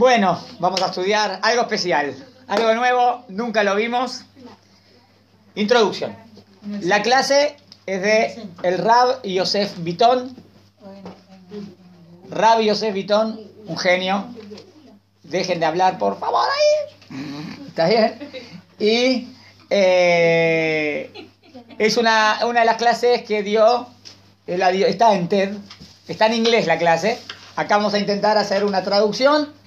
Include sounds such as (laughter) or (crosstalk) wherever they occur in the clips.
Bueno, vamos a estudiar algo especial, algo nuevo, nunca lo vimos. Introducción. La clase es de el Rab Yosef Vitón. Rab Yosef Vitón, un genio. Dejen de hablar, por favor, ahí. ¿Está bien? Y eh, es una, una de las clases que dio, está en TED, está en inglés la clase. Acá vamos a intentar hacer una traducción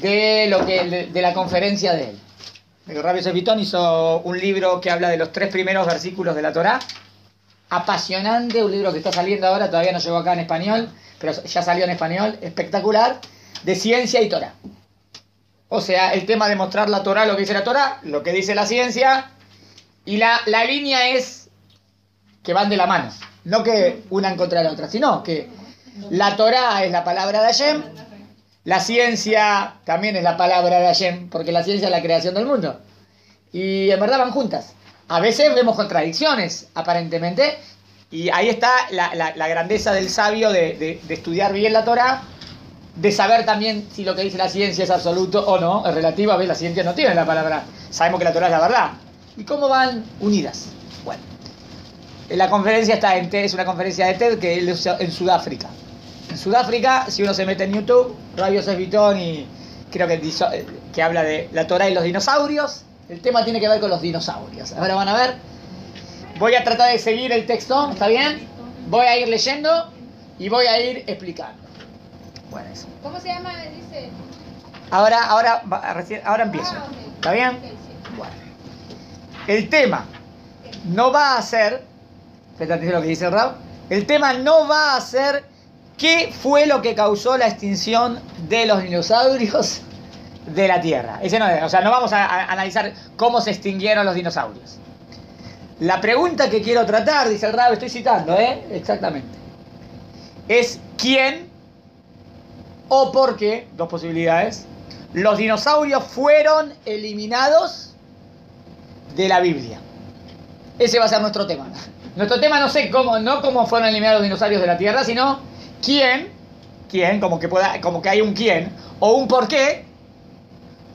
de lo que de, la conferencia de él. Rabbi Vitón hizo un libro que habla de los tres primeros versículos de la Torá. Apasionante, un libro que está saliendo ahora, todavía no llegó acá en español, pero ya salió en español, espectacular, de ciencia y Torah. O sea, el tema de mostrar la Torah, lo que dice la Torah, lo que dice la ciencia, y la, la línea es que van de la mano. No que una en contra de la otra, sino que la Torah es la palabra de Hashem, la ciencia también es la palabra de Hashem, porque la ciencia es la creación del mundo. Y en verdad van juntas. A veces vemos contradicciones, aparentemente, y ahí está la, grandeza del sabio de, estudiar bien la Torah, de saber también si lo que dice la ciencia es absoluto o no, es relativo, a ver, la ciencia no tiene la palabra, sabemos que la Torah es la verdad. ¿Y cómo van unidas? Bueno, la conferencia está en TED, es una conferencia de TED que es en Sudáfrica. Sudáfrica, si uno se mete en YouTube, Radio Vitón y creo que, que habla de la Torah y los dinosaurios, el tema tiene que ver con los dinosaurios. Ahora van a ver. Voy a tratar de seguir el texto, ¿está bien? Voy a ir leyendo y voy a ir explicando. Bueno, eso. ¿Cómo se llama? Dice. Ahora, ahora, ahora empiezo. Ah, ¿Está bien? Bueno. El tema no va a ser, fíjate lo que dice Raúl, el tema no va a ser ¿Qué fue lo que causó la extinción de los dinosaurios (laughs) de la Tierra? Ese no o sea, no vamos a, analizar cómo se extinguieron los dinosaurios. La pregunta que quiero tratar, dice el Rab, estoy citando, ¿eh? Exactamente. Es quién o por qué, dos posibilidades, los dinosaurios fueron eliminados de la Biblia. Ese va a ser nuestro tema. (laughs) Nuestro tema no sé cómo, no cómo fueron eliminados los dinosaurios de la Tierra, sino quién, quién, como que, pueda, como que hay un quién, o un por qué,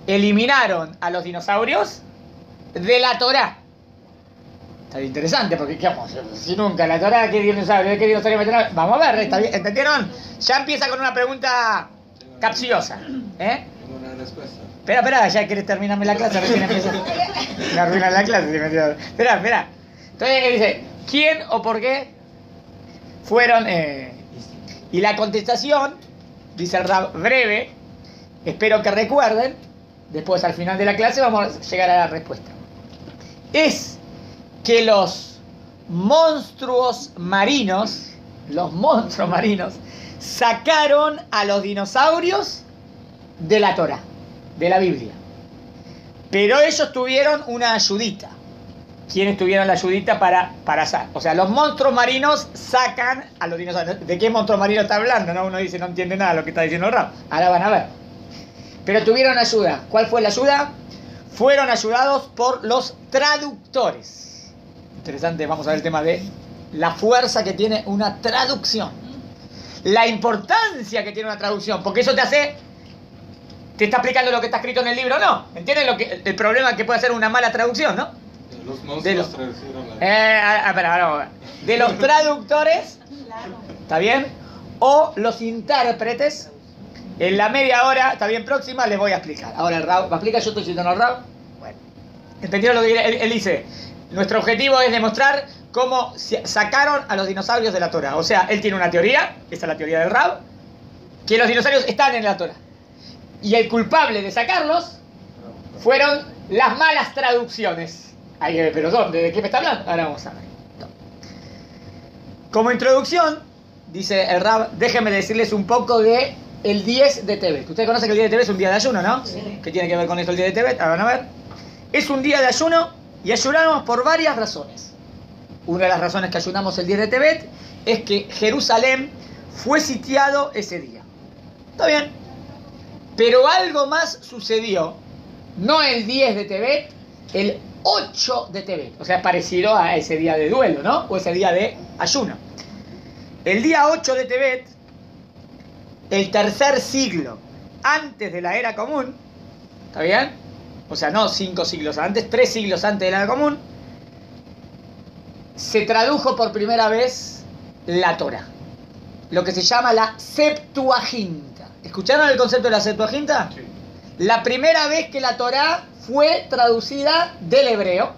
eliminaron a los dinosaurios de la Torah. Está interesante, porque ¿qué vamos? Si nunca la Torah, ¿qué dinosaurio? ¿Qué dinosaurio Vamos a ver, ¿está bien? ¿entendieron? Ya empieza con una pregunta capciosa. ¿Eh? Tengo una respuesta. Espera, espera, ya quieres terminarme la clase, recién empieza. Me arruina la clase si me Espera, espera. Entonces dice, ¿quién o por qué fueron eh, y la contestación, dice el Rab breve, espero que recuerden, después al final de la clase vamos a llegar a la respuesta. Es que los monstruos marinos, los monstruos marinos, sacaron a los dinosaurios de la Torah, de la Biblia. Pero ellos tuvieron una ayudita quienes tuvieron la ayudita para, para O sea, los monstruos marinos sacan a los dinosaurios. ¿De qué monstruo marino está hablando? ¿no? Uno dice, no entiende nada lo que está diciendo el Ahora van a ver. Pero tuvieron ayuda. ¿Cuál fue la ayuda? Fueron ayudados por los traductores. Interesante, vamos a ver el tema de la fuerza que tiene una traducción. La importancia que tiene una traducción, porque eso te hace te está explicando lo que está escrito en el libro, no. ¿Entiendes lo que, el problema que puede ser una mala traducción, no? Los de los, eh, de los traductores, ¿está bien? O los intérpretes. En la media hora, está bien próxima, les voy a explicar. Ahora el Raúl, ¿me explica? Yo estoy citando al Raúl. Bueno, ¿entendieron lo que él, él dice? Nuestro objetivo es demostrar cómo sacaron a los dinosaurios de la Torah. O sea, él tiene una teoría, esta es la teoría del Rab, que los dinosaurios están en la Torah. Y el culpable de sacarlos fueron las malas traducciones pero ¿dónde? ¿De qué me está hablando? Ahora vamos a ver. Como introducción, dice el Rab, déjenme decirles un poco de el 10 de Tebet. Ustedes conocen que el día de Tebet es un día de ayuno, ¿no? Sí. ¿Qué tiene que ver con esto el día de Tebet? Ahora van a ver. Es un día de ayuno y ayunamos por varias razones. Una de las razones que ayunamos el 10 de Tebet es que Jerusalén fue sitiado ese día. Está bien. Pero algo más sucedió, no el 10 de Tebet, el 8 de Tebet. O sea, es parecido a ese día de duelo, ¿no? O ese día de ayuno. El día 8 de Tebet, el tercer siglo antes de la era común, ¿está bien? O sea, no cinco siglos antes, tres siglos antes de la era común, se tradujo por primera vez la Torah, lo que se llama la Septuaginta. ¿Escucharon el concepto de la Septuaginta? Sí. La primera vez que la Torah fue traducida del hebreo.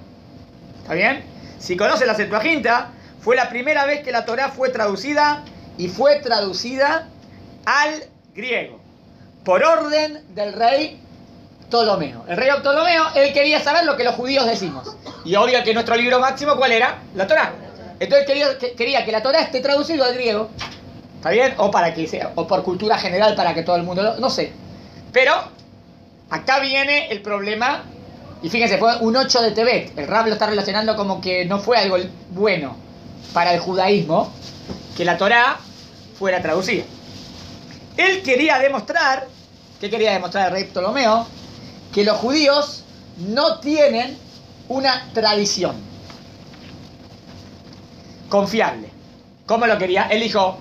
¿Está bien? Si conocen la Septuaginta, fue la primera vez que la Torah fue traducida y fue traducida al griego. Por orden del rey Ptolomeo. El rey Ptolomeo, él quería saber lo que los judíos decimos. Y obvio que nuestro libro máximo, ¿cuál era? La Torah. Entonces quería que, quería que la Torah esté traducido al griego. ¿Está bien? O para que sea, o por cultura general para que todo el mundo lo, no sé. Pero acá viene el problema. Y fíjense, fue un 8 de Tebet. El Rab lo está relacionando como que no fue algo bueno para el judaísmo que la Torá fuera traducida. Él quería demostrar, ¿qué quería demostrar el rey Ptolomeo? Que los judíos no tienen una tradición confiable. ¿Cómo lo quería? Él dijo,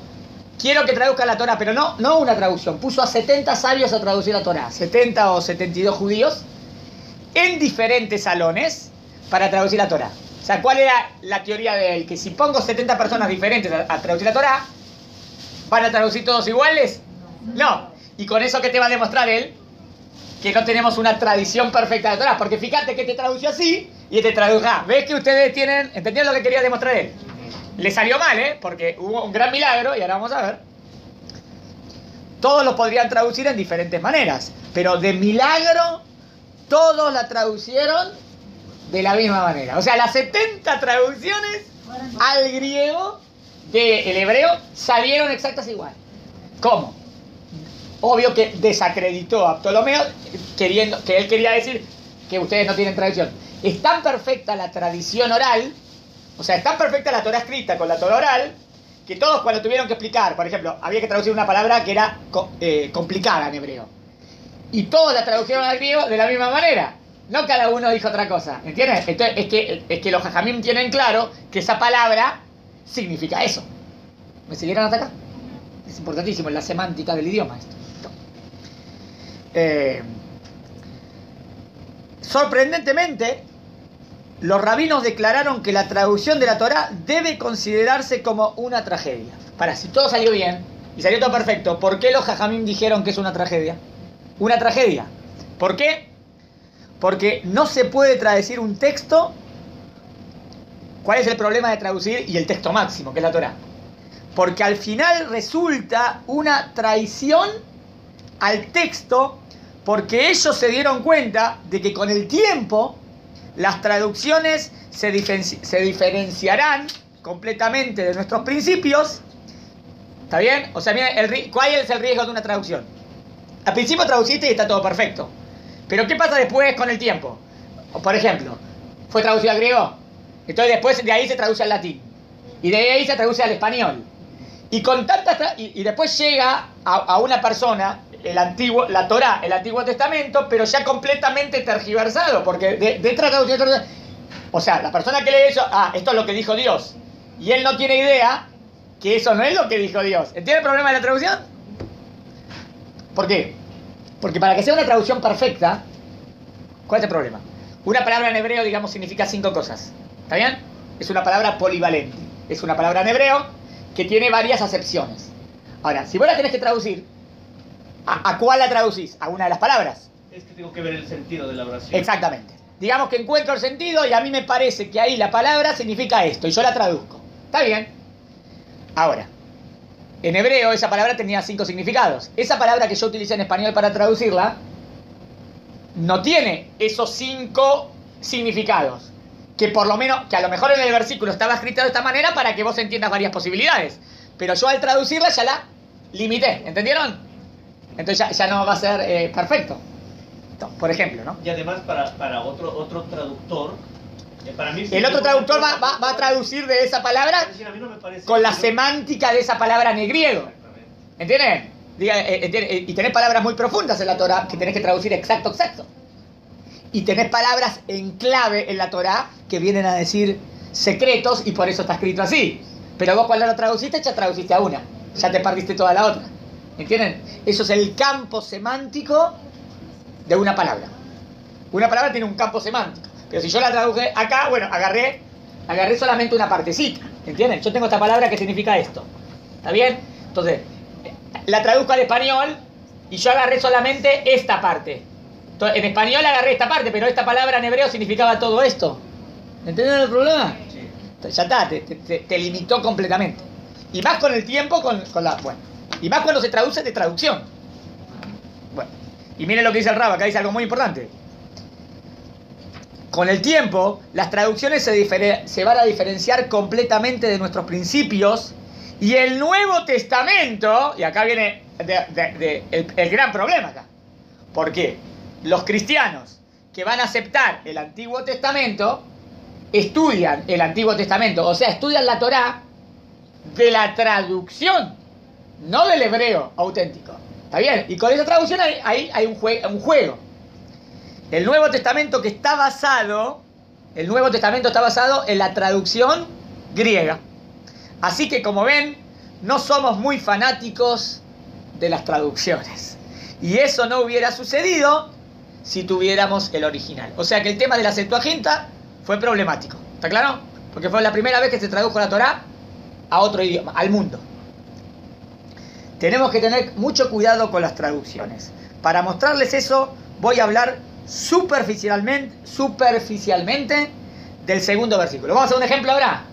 quiero que traduzca la Torah, pero no, no una traducción. Puso a 70 sabios a traducir la Torah, 70 o 72 judíos, en diferentes salones para traducir la Torah. O sea, ¿cuál era la teoría de él? Que si pongo 70 personas diferentes a, a traducir la Torah, ¿van a traducir todos iguales? No. ¿Y con eso qué te va a demostrar él? Que no tenemos una tradición perfecta de Torah. Porque fíjate que te tradució así y te tradujo. Ah, ¿Ves que ustedes tienen... ¿Entendieron lo que quería demostrar él? Le salió mal, ¿eh? Porque hubo un gran milagro y ahora vamos a ver. Todos lo podrían traducir en diferentes maneras. Pero de milagro, todos la traducieron de la misma manera. O sea, las 70 traducciones al griego del hebreo salieron exactas igual. ¿Cómo? Obvio que desacreditó a Ptolomeo, queriendo, que él quería decir que ustedes no tienen tradición. Es tan perfecta la tradición oral, o sea, es tan perfecta la Torah escrita con la Torah oral, que todos cuando tuvieron que explicar, por ejemplo, había que traducir una palabra que era eh, complicada en hebreo. Y todos la tradujeron al griego de la misma manera. No cada uno dijo otra cosa. ¿Entiendes? Entonces, es que, los jajamim tienen claro que esa palabra significa eso. ¿Me siguieron hasta acá? Es importantísimo la semántica del idioma esto. Eh, sorprendentemente, los rabinos declararon que la traducción de la Torah debe considerarse como una tragedia. Para, si todo salió bien y salió todo perfecto, ¿por qué los jajamim dijeron que es una tragedia? Una tragedia. ¿Por qué? Porque no se puede traducir un texto. ¿Cuál es el problema de traducir y el texto máximo, que es la Torah? Porque al final resulta una traición al texto porque ellos se dieron cuenta de que con el tiempo las traducciones se, diferenci- se diferenciarán completamente de nuestros principios. ¿Está bien? O sea, el ¿cuál es el riesgo de una traducción? Al principio traduciste y está todo perfecto. Pero ¿qué pasa después con el tiempo? Por ejemplo, fue traducido al griego. Entonces después de ahí se traduce al latín. Y de ahí se traduce al español. Y con y, después llega a una persona el antiguo, la Torá, el Antiguo Testamento, pero ya completamente tergiversado, porque de, de traducción, o sea, la persona que lee eso, ah, esto es lo que dijo Dios, y él no tiene idea que eso no es lo que dijo Dios. ¿Entiende el problema de la traducción? ¿Por qué? Porque para que sea una traducción perfecta, ¿cuál es el problema? Una palabra en hebreo, digamos, significa cinco cosas. ¿Está bien? Es una palabra polivalente. Es una palabra en hebreo que tiene varias acepciones. Ahora, si vos la tenés que traducir, ¿a, a cuál la traducís? A una de las palabras. Es que tengo que ver el sentido de la oración. Exactamente. Digamos que encuentro el sentido y a mí me parece que ahí la palabra significa esto y yo la traduzco. ¿Está bien? Ahora, en hebreo esa palabra tenía cinco significados. Esa palabra que yo utilicé en español para traducirla no tiene esos cinco significados. Que por lo menos, que a lo mejor en el versículo estaba escrito de esta manera para que vos entiendas varias posibilidades. Pero yo al traducirla ya la limité. ¿Entendieron? Entonces ya, ya no va a ser eh, perfecto. Por ejemplo, ¿no? Y además para, para otro, otro traductor, eh, para mí... El otro traductor va, va- va a traducir de esa palabra decir, no con la semántica de esa palabra en el griego. ¿Entienden? Diga, eh, eh, y tenés palabras muy profundas en la Torah que tenés que traducir exacto, exacto. Y tenés palabras en clave en la Torah que vienen a decir secretos y por eso está escrito así. Pero vos cuando lo traduciste ya traduciste a una. Ya te perdiste toda la otra. ¿Entienden? Eso es el campo semántico de una palabra. Una palabra tiene un campo semántico. Pero si yo la traduje acá, bueno, agarré, agarré solamente una partecita. ¿Entienden? Yo tengo esta palabra que significa esto. ¿Está bien? Entonces, la traduzco al español y yo agarré solamente esta parte. Entonces, en español agarré esta parte, pero esta palabra en hebreo significaba todo esto. ¿Entendieron el problema? Ya está, te, te, te, limitó completamente. Y más con el tiempo, con, con, la. Bueno. Y más cuando se traduce de traducción. Bueno. Y miren lo que dice el Raba, acá dice algo muy importante. Con el tiempo, las traducciones se, se van a diferenciar completamente de nuestros principios. Y el Nuevo Testamento, y acá viene de, el, el gran problema acá. ¿Por qué? Los cristianos que van a aceptar el Antiguo Testamento estudian el Antiguo Testamento, o sea, estudian la Torá de la traducción, no del hebreo auténtico. ¿Está bien? Y con esa traducción ahí hay, hay un, jue un, juego. El Nuevo Testamento que está basado, el Nuevo Testamento está basado en la traducción griega. Así que como ven, no somos muy fanáticos de las traducciones. Y eso no hubiera sucedido si tuviéramos el original. O sea que el tema de la Septuaginta fue problemático. ¿Está claro? Porque fue la primera vez que se tradujo la Torá a otro idioma, al mundo. Tenemos que tener mucho cuidado con las traducciones. Para mostrarles eso, voy a hablar superficialmente, superficialmente del segundo versículo. Vamos a hacer un ejemplo ahora.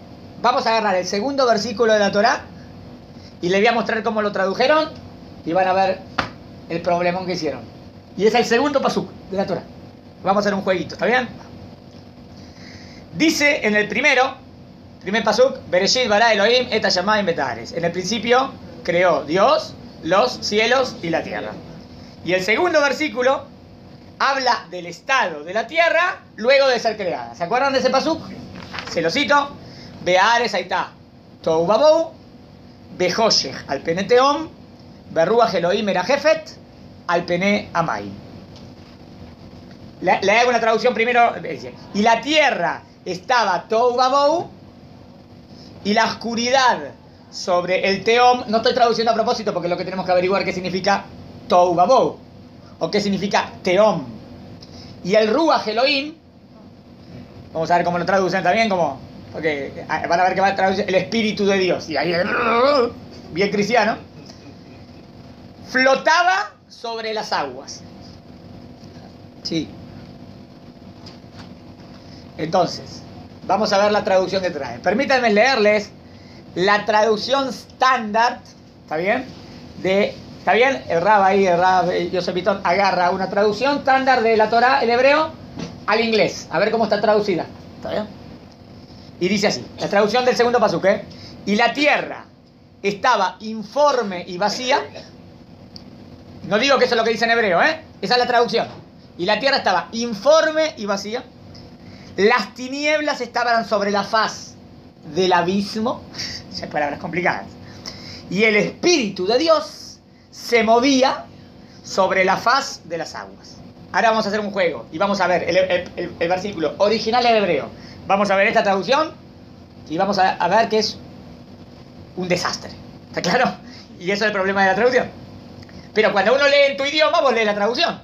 Vamos a agarrar el segundo versículo de la Torá y les voy a mostrar cómo lo tradujeron y van a ver el problemón que hicieron. Y es el segundo pasuk de la Torá. Vamos a hacer un jueguito, ¿está bien? Dice en el primero, primer pasuk, Bereshit bara Elohim et. En el principio creó Dios los cielos y la tierra. Y el segundo versículo habla del estado de la tierra luego de ser creada. ¿Se acuerdan de ese pasuk? Se lo cito. Beares ahí está. Tou babou, Behoshech al peneteom, Berruach Elohim era jefet, al pene amai. Le, hago una traducción primero. Y la tierra estaba Tou Babou y la oscuridad sobre el Teom. No estoy traduciendo a propósito porque lo que tenemos que averiguar qué significa Tou Babou o qué significa Teom. Y el Ruach Elohim, vamos a ver cómo lo traducen también, como, porque van a ver que va a traducir el Espíritu de Dios. Y ahí, bien cristiano, flotaba sobre las aguas. Sí. Entonces, vamos a ver la traducción que trae. Permítanme leerles la traducción estándar, ¿está bien? De, ¿Está bien? El Rab ahí, el Rab Joseph Pitón, agarra una traducción estándar de la Torah, el hebreo, al inglés. A ver cómo está traducida. ¿Está bien? Y dice así, la traducción del segundo pasuk, ¿eh? Y la tierra estaba informe y vacía. No digo que eso es lo que dice en hebreo, ¿eh? Esa es la traducción. Y la tierra estaba informe y vacía. Las tinieblas estaban sobre la faz del abismo. Son palabras complicadas. Y el Espíritu de Dios se movía sobre la faz de las aguas. Ahora vamos a hacer un juego y vamos a ver el, el, el, el versículo original en hebreo. Vamos a ver esta traducción y vamos a, a, ver que es un desastre. ¿Está claro? Y eso es el problema de la traducción. Pero cuando uno lee en tu idioma, vos lees la traducción.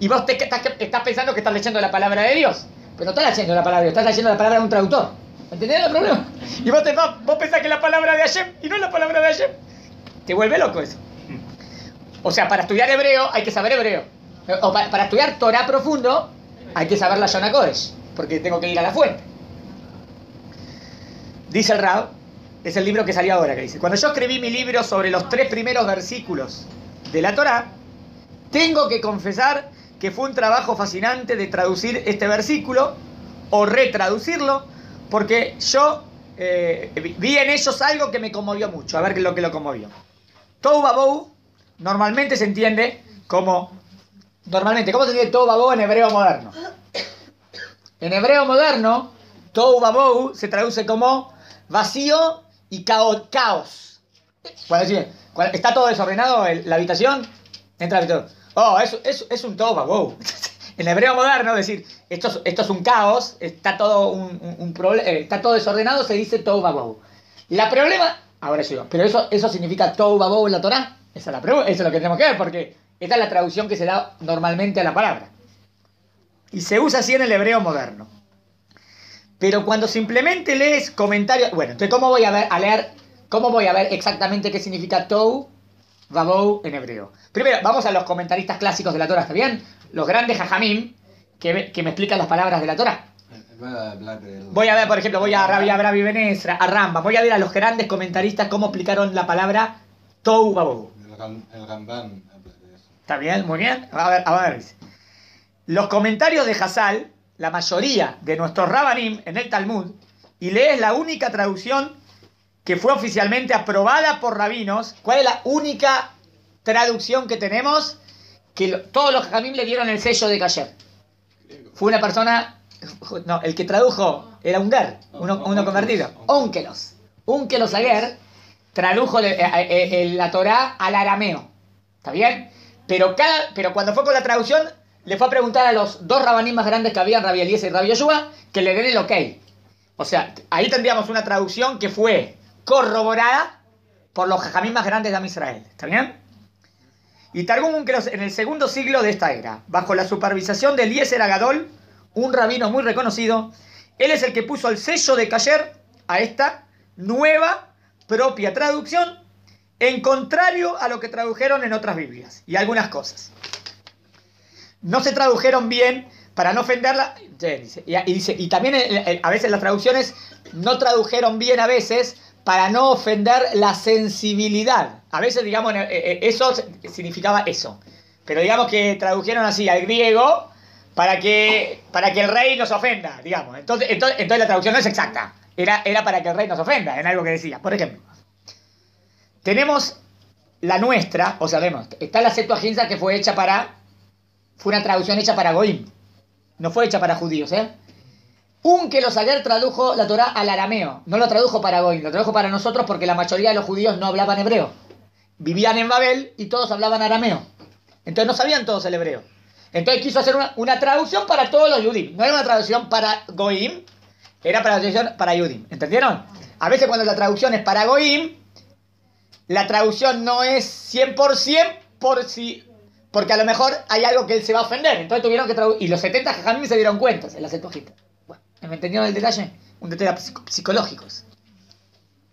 Y vos te, estás, estás pensando que estás leyendo la palabra de Dios. Pero no estás leyendo la palabra de Dios, estás leyendo la palabra de un traductor. ¿Entendés el problema? Y vos, te, vos pensás que es la palabra de Hashem y no es la palabra de Hashem. Te vuelve loco eso. O sea, para estudiar hebreo hay que saber hebreo. O para, para estudiar Torah profundo hay que saber la Shona Kodesh. Porque tengo que ir a la fuente. Dice el Rab, es el libro que salió ahora, que dice, cuando yo escribí mi libro sobre los tres primeros versículos de la Torah, tengo que confesar que fue un trabajo fascinante de traducir este versículo o retraducirlo, porque yo eh, vi en ellos algo que me conmovió mucho, a ver lo que lo conmovió. Tou Babou normalmente se entiende como... Normalmente, ¿cómo se entiende Tou Babou en hebreo moderno? En hebreo moderno, Tou Babou se traduce como vacío y caos. Cuando, decir, está todo desordenado en la habitación, entra el habitación. Oh, es, es, es un toba, wow. (laughs) En hebreo moderno, decir, esto es, esto es un caos, está todo, un, un, problema, está todo desordenado, se dice wow. La problema, ahora sí, pero eso, eso significa wow en la Torah. Esa es la pregunta, eso es lo que tenemos que ver, porque esta es la traducción que se da normalmente a la palabra. Y se usa así en el hebreo moderno. Pero cuando simplemente lees comentarios, bueno, entonces ¿cómo voy a, ver, a leer, cómo voy a ver exactamente qué significa tou, babou en hebreo? Primero, vamos a los comentaristas clásicos de la Torah, ¿está bien? Los grandes jajamim que, que me explican las palabras de la Torah. Voy a ver, por ejemplo, voy a Rabbi Abrabi Benesra, a Ramba, voy a ver a los grandes comentaristas cómo explicaron la palabra Tou. El Ramban ¿Está bien? Muy bien. A ver, a ver. Los comentarios de Hassal, la mayoría de nuestros Rabanim en el Talmud, y lees la única traducción que fue oficialmente aprobada por rabinos. ¿Cuál es la única traducción que tenemos? Que todos los Jamim le dieron el sello de Kasher. Fue una persona no, el que tradujo era un Ger, uno, convertido. Onkelos. Onkelos Aguer tradujo eh, eh, eh, la Torah al arameo. ¿Está bien? Pero, cada, pero cuando fue con la traducción, le fue a preguntar a los dos rabaníes más grandes que habían, Rabbi Eliezer y Rabbi Yoshua, que le den el ok. O sea, ahí tendríamos una traducción que fue corroborada por los jajamí más grandes de Israel. ¿Está bien? Y Targum en el segundo siglo de esta era, bajo la supervisación de Eliezer Agadol, un rabino muy reconocido, él es el que puso el sello de Cayer a esta nueva propia traducción, en contrario a lo que tradujeron en otras Biblias y algunas cosas. No se tradujeron bien para no ofenderla. Y, dice, y también eh, eh, a veces las traducciones no tradujeron bien a veces para no ofender la sensibilidad. A veces, digamos, eh, eso significaba eso. Pero digamos que tradujeron así al griego para que, para que el rey nos ofenda, digamos. Entonces, entonces, la traducción no es exacta. Era, era para que el rey nos ofenda, en algo que decía. Por ejemplo, tenemos la nuestra, o sabemos, está la Septuaginta que fue hecha para, fue una traducción hecha para Goim, no fue hecha para judíos, ¿eh? Un que los ayer tradujo la Torah al arameo, no lo tradujo para Goim, lo tradujo para nosotros porque la mayoría de los judíos no hablaban hebreo. Vivían en Babel y todos hablaban arameo. Entonces no sabían todos el hebreo. Entonces quiso hacer una, traducción para todos los Yudim. No era una traducción para Goim, era para traducción para Yudim. ¿Entendieron? A veces cuando la traducción es para Goim, la traducción no es 100% por si... Porque a lo mejor hay algo que él se va a ofender. Entonces tuvieron que traducir. Y los 70 Jajamim se dieron cuenta en la Septuaginta. Bueno, ¿me entendieron el detalle? Un detalle psicológico.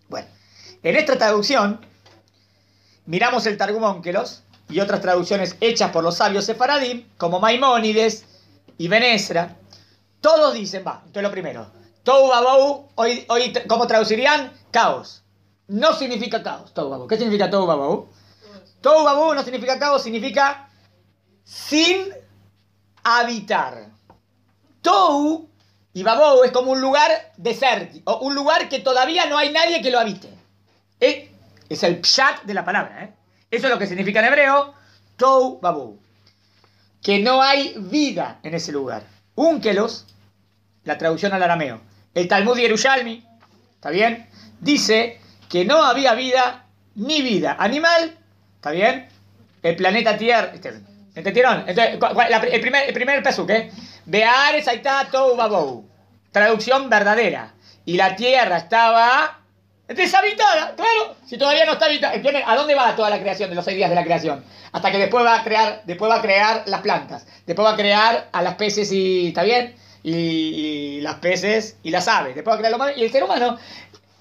Bueno, en esta traducción, miramos el Targum Onkelos, y otras traducciones hechas por los sabios sefaradim, como Maimónides y Benesra, todos dicen, va, entonces lo primero, Tou Babou, hoy, hoy, ¿cómo traducirían? Caos. No significa caos, Tou Babou. ¿Qué significa Tou Babou? Tou Babou no significa caos, significa sin habitar. Tou y Babou es como un lugar desértico, un lugar que todavía no hay nadie que lo habite. ¿Eh? Es el pshat de la palabra, ¿eh? Eso es lo que significa en hebreo, tou babu. Que no hay vida en ese lugar. Unkelos, la traducción al arameo. El Talmud Yerushalmi, ¿está bien? Dice que no había vida ni vida animal, ¿está bien? El planeta Tierra. Este, ¿Entendieron? Entonces, el primer, el primer pesuk, ¿eh? Beares tou babou. Traducción verdadera. Y la tierra estaba Deshabitada, claro. Si todavía no está habitada. ¿A dónde va toda la creación de los seis días de la creación? Hasta que después va a crear, después va a crear las plantas. Después va a crear a las peces y. ¿Está bien? Y, las peces y las aves. Después va a crear lo humano y el ser humano.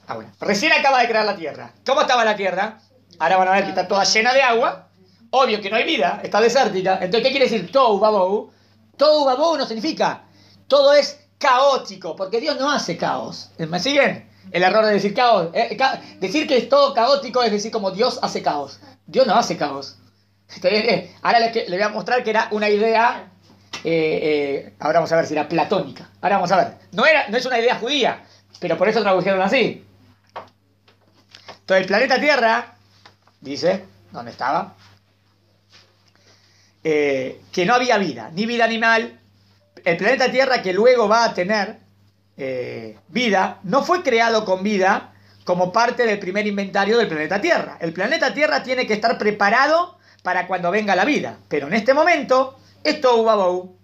Ahora, recién acaba de crear la tierra. ¿Cómo estaba la tierra? Ahora van a ver que está toda llena de agua. Obvio que no hay vida, está desértica. Entonces, ¿qué quiere decir Tou Babou? Tou Babou no significa. Todo es caótico, porque Dios no hace caos. ¿Me siguen? El error de decir caos. Eh, decir que es todo caótico es decir como Dios hace caos. Dios no hace caos. Eh, ahora le, voy a mostrar que era una idea. Eh, ahora vamos a ver si era platónica. Ahora vamos a ver. No, era, no es una idea judía, pero por eso tradujeron así. Entonces el planeta Tierra, dice, ¿dónde estaba? que no había vida, ni vida animal. El planeta Tierra que luego va a tener eh, vida no fue creado con vida como parte del primer inventario del planeta Tierra. El planeta Tierra tiene que estar preparado para cuando venga la vida. Pero en este momento es todo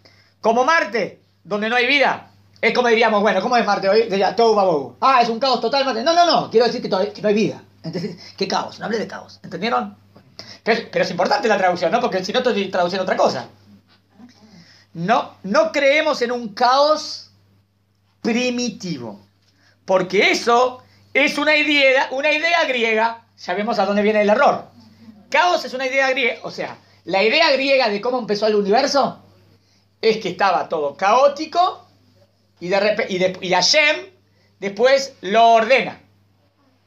Como Marte, donde no hay vida. Es como diríamos, bueno, ¿cómo es Marte hoy? Diría, todo Ah, es un caos total Marte. No, no, no. Quiero decir que, no hay vida. Entonces, ¿qué caos? No hablé de caos. ¿Entendieron? Pero, pero es importante la traducción, ¿no? Porque si no estoy traduciendo otra cosa. No, no creemos en un caos primitivo. Porque eso es una idea, una idea griega. Ya vemos a dónde viene el error. Caos es una idea griega. O sea, la idea griega de cómo empezó el universo es que estaba todo caótico y, de, y, de, y Hashem después lo ordena.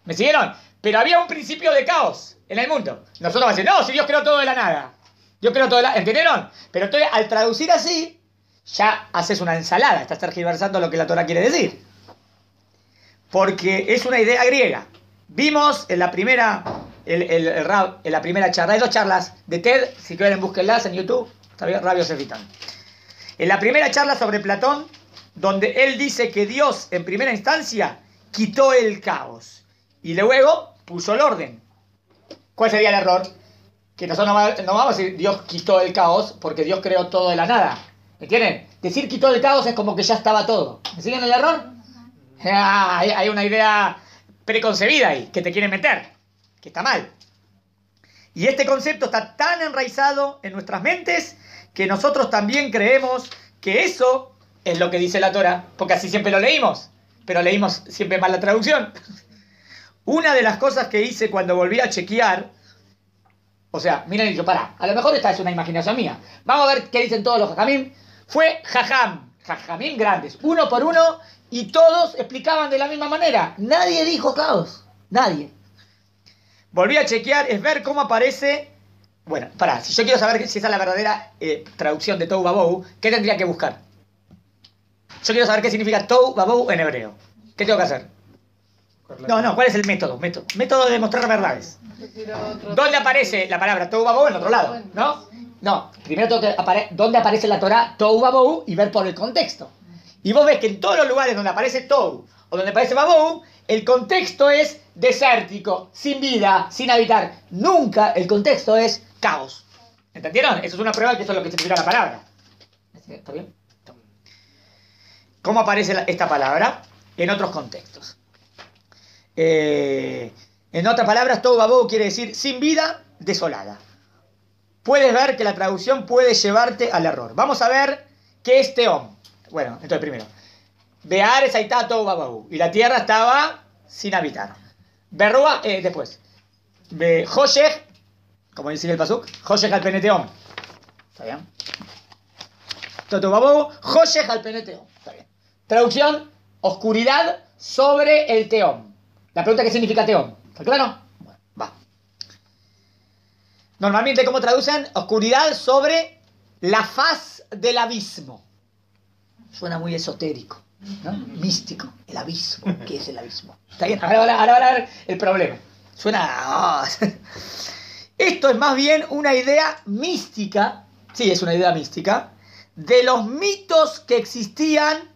¿Me siguieron? Pero había un principio de caos en el mundo. Nosotros vamos a decir, no, si Dios creó todo de la nada. Dios creó todo de la ¿Entendieron? Pero entonces, al traducir así, ya haces una ensalada. Estás tergiversando lo que la Torah quiere decir. Porque es una idea griega. Vimos en la primera, en la primera charla, hay dos charlas de TED, si quieren búsquenlas en YouTube, está bien, Rabio. En la primera charla sobre Platón, donde él dice que Dios en primera instancia quitó el caos y luego puso el orden. ¿Cuál sería el error? Que nosotros no, vamos a decir Dios quitó el caos porque Dios creó todo de la nada. ¿Me entienden? Decir quitó el caos es como que ya estaba todo. ¿Me siguen el error? Ah, (laughs) hay una idea preconcebida ahí que te quieren meter, que está mal. Y este concepto está tan enraizado en nuestras mentes que nosotros también creemos que eso es lo que dice la Torah, porque así siempre lo leímos, pero leímos siempre mal la traducción. (laughs) Una de las cosas que hice cuando volví a chequear, o sea, miren, yo, para, a lo mejor esta es una imaginación mía. Vamos a ver qué dicen todos los jajamim. Fue jajam, jajamim grandes, uno por uno, y todos explicaban de la misma manera. Nadie dijo caos, nadie. Volví a chequear, es ver cómo aparece bueno, para, si yo quiero saber si esa es la verdadera eh, traducción de Tou Babou, ¿qué tendría que buscar? Yo quiero saber qué significa Tou Babou en hebreo. ¿Qué tengo que hacer? No, no, ¿cuál es el método? Método, método de demostrar verdades. ¿Dónde aparece la palabra Tou Babou? En otro lado, ¿no? No, primero tengo dónde aparece la Torah Tou Babou y ver por el contexto. Y vos ves que en todos los lugares donde aparece Tou o donde aparece Babou, el contexto es desértico, sin vida, sin habitar. Nunca el contexto es caos. ¿Entendieron? Eso es una prueba que eso es lo que significa la palabra. ¿Está bien? ¿Cómo aparece esta palabra? En otros contextos. Eh, en otras palabras, todo babou quiere decir sin vida, desolada. Puedes ver que la traducción puede llevarte al error. Vamos a ver qué es teón. Bueno, entonces primero. Beares todo babou. Y la tierra estaba sin habitar. Berrua, eh, después. Be, como dice el Pasuk, Joshech al peneteón. ¿Está bien? Totobabou, Joshech al peneteón. Está bien. Traducción, oscuridad sobre el teón. La pregunta, ¿qué significa teón? ¿Está claro? Normalmente, ¿cómo traducen? Oscuridad sobre la faz del abismo. Suena muy esotérico. Místico. El abismo. ¿Qué es el abismo? ¿Está bien? Ahora, ahora, a ver el problema. Suena... Ah, (laughs) esto es más bien una idea mística, sí, es una idea mística, de los mitos que existían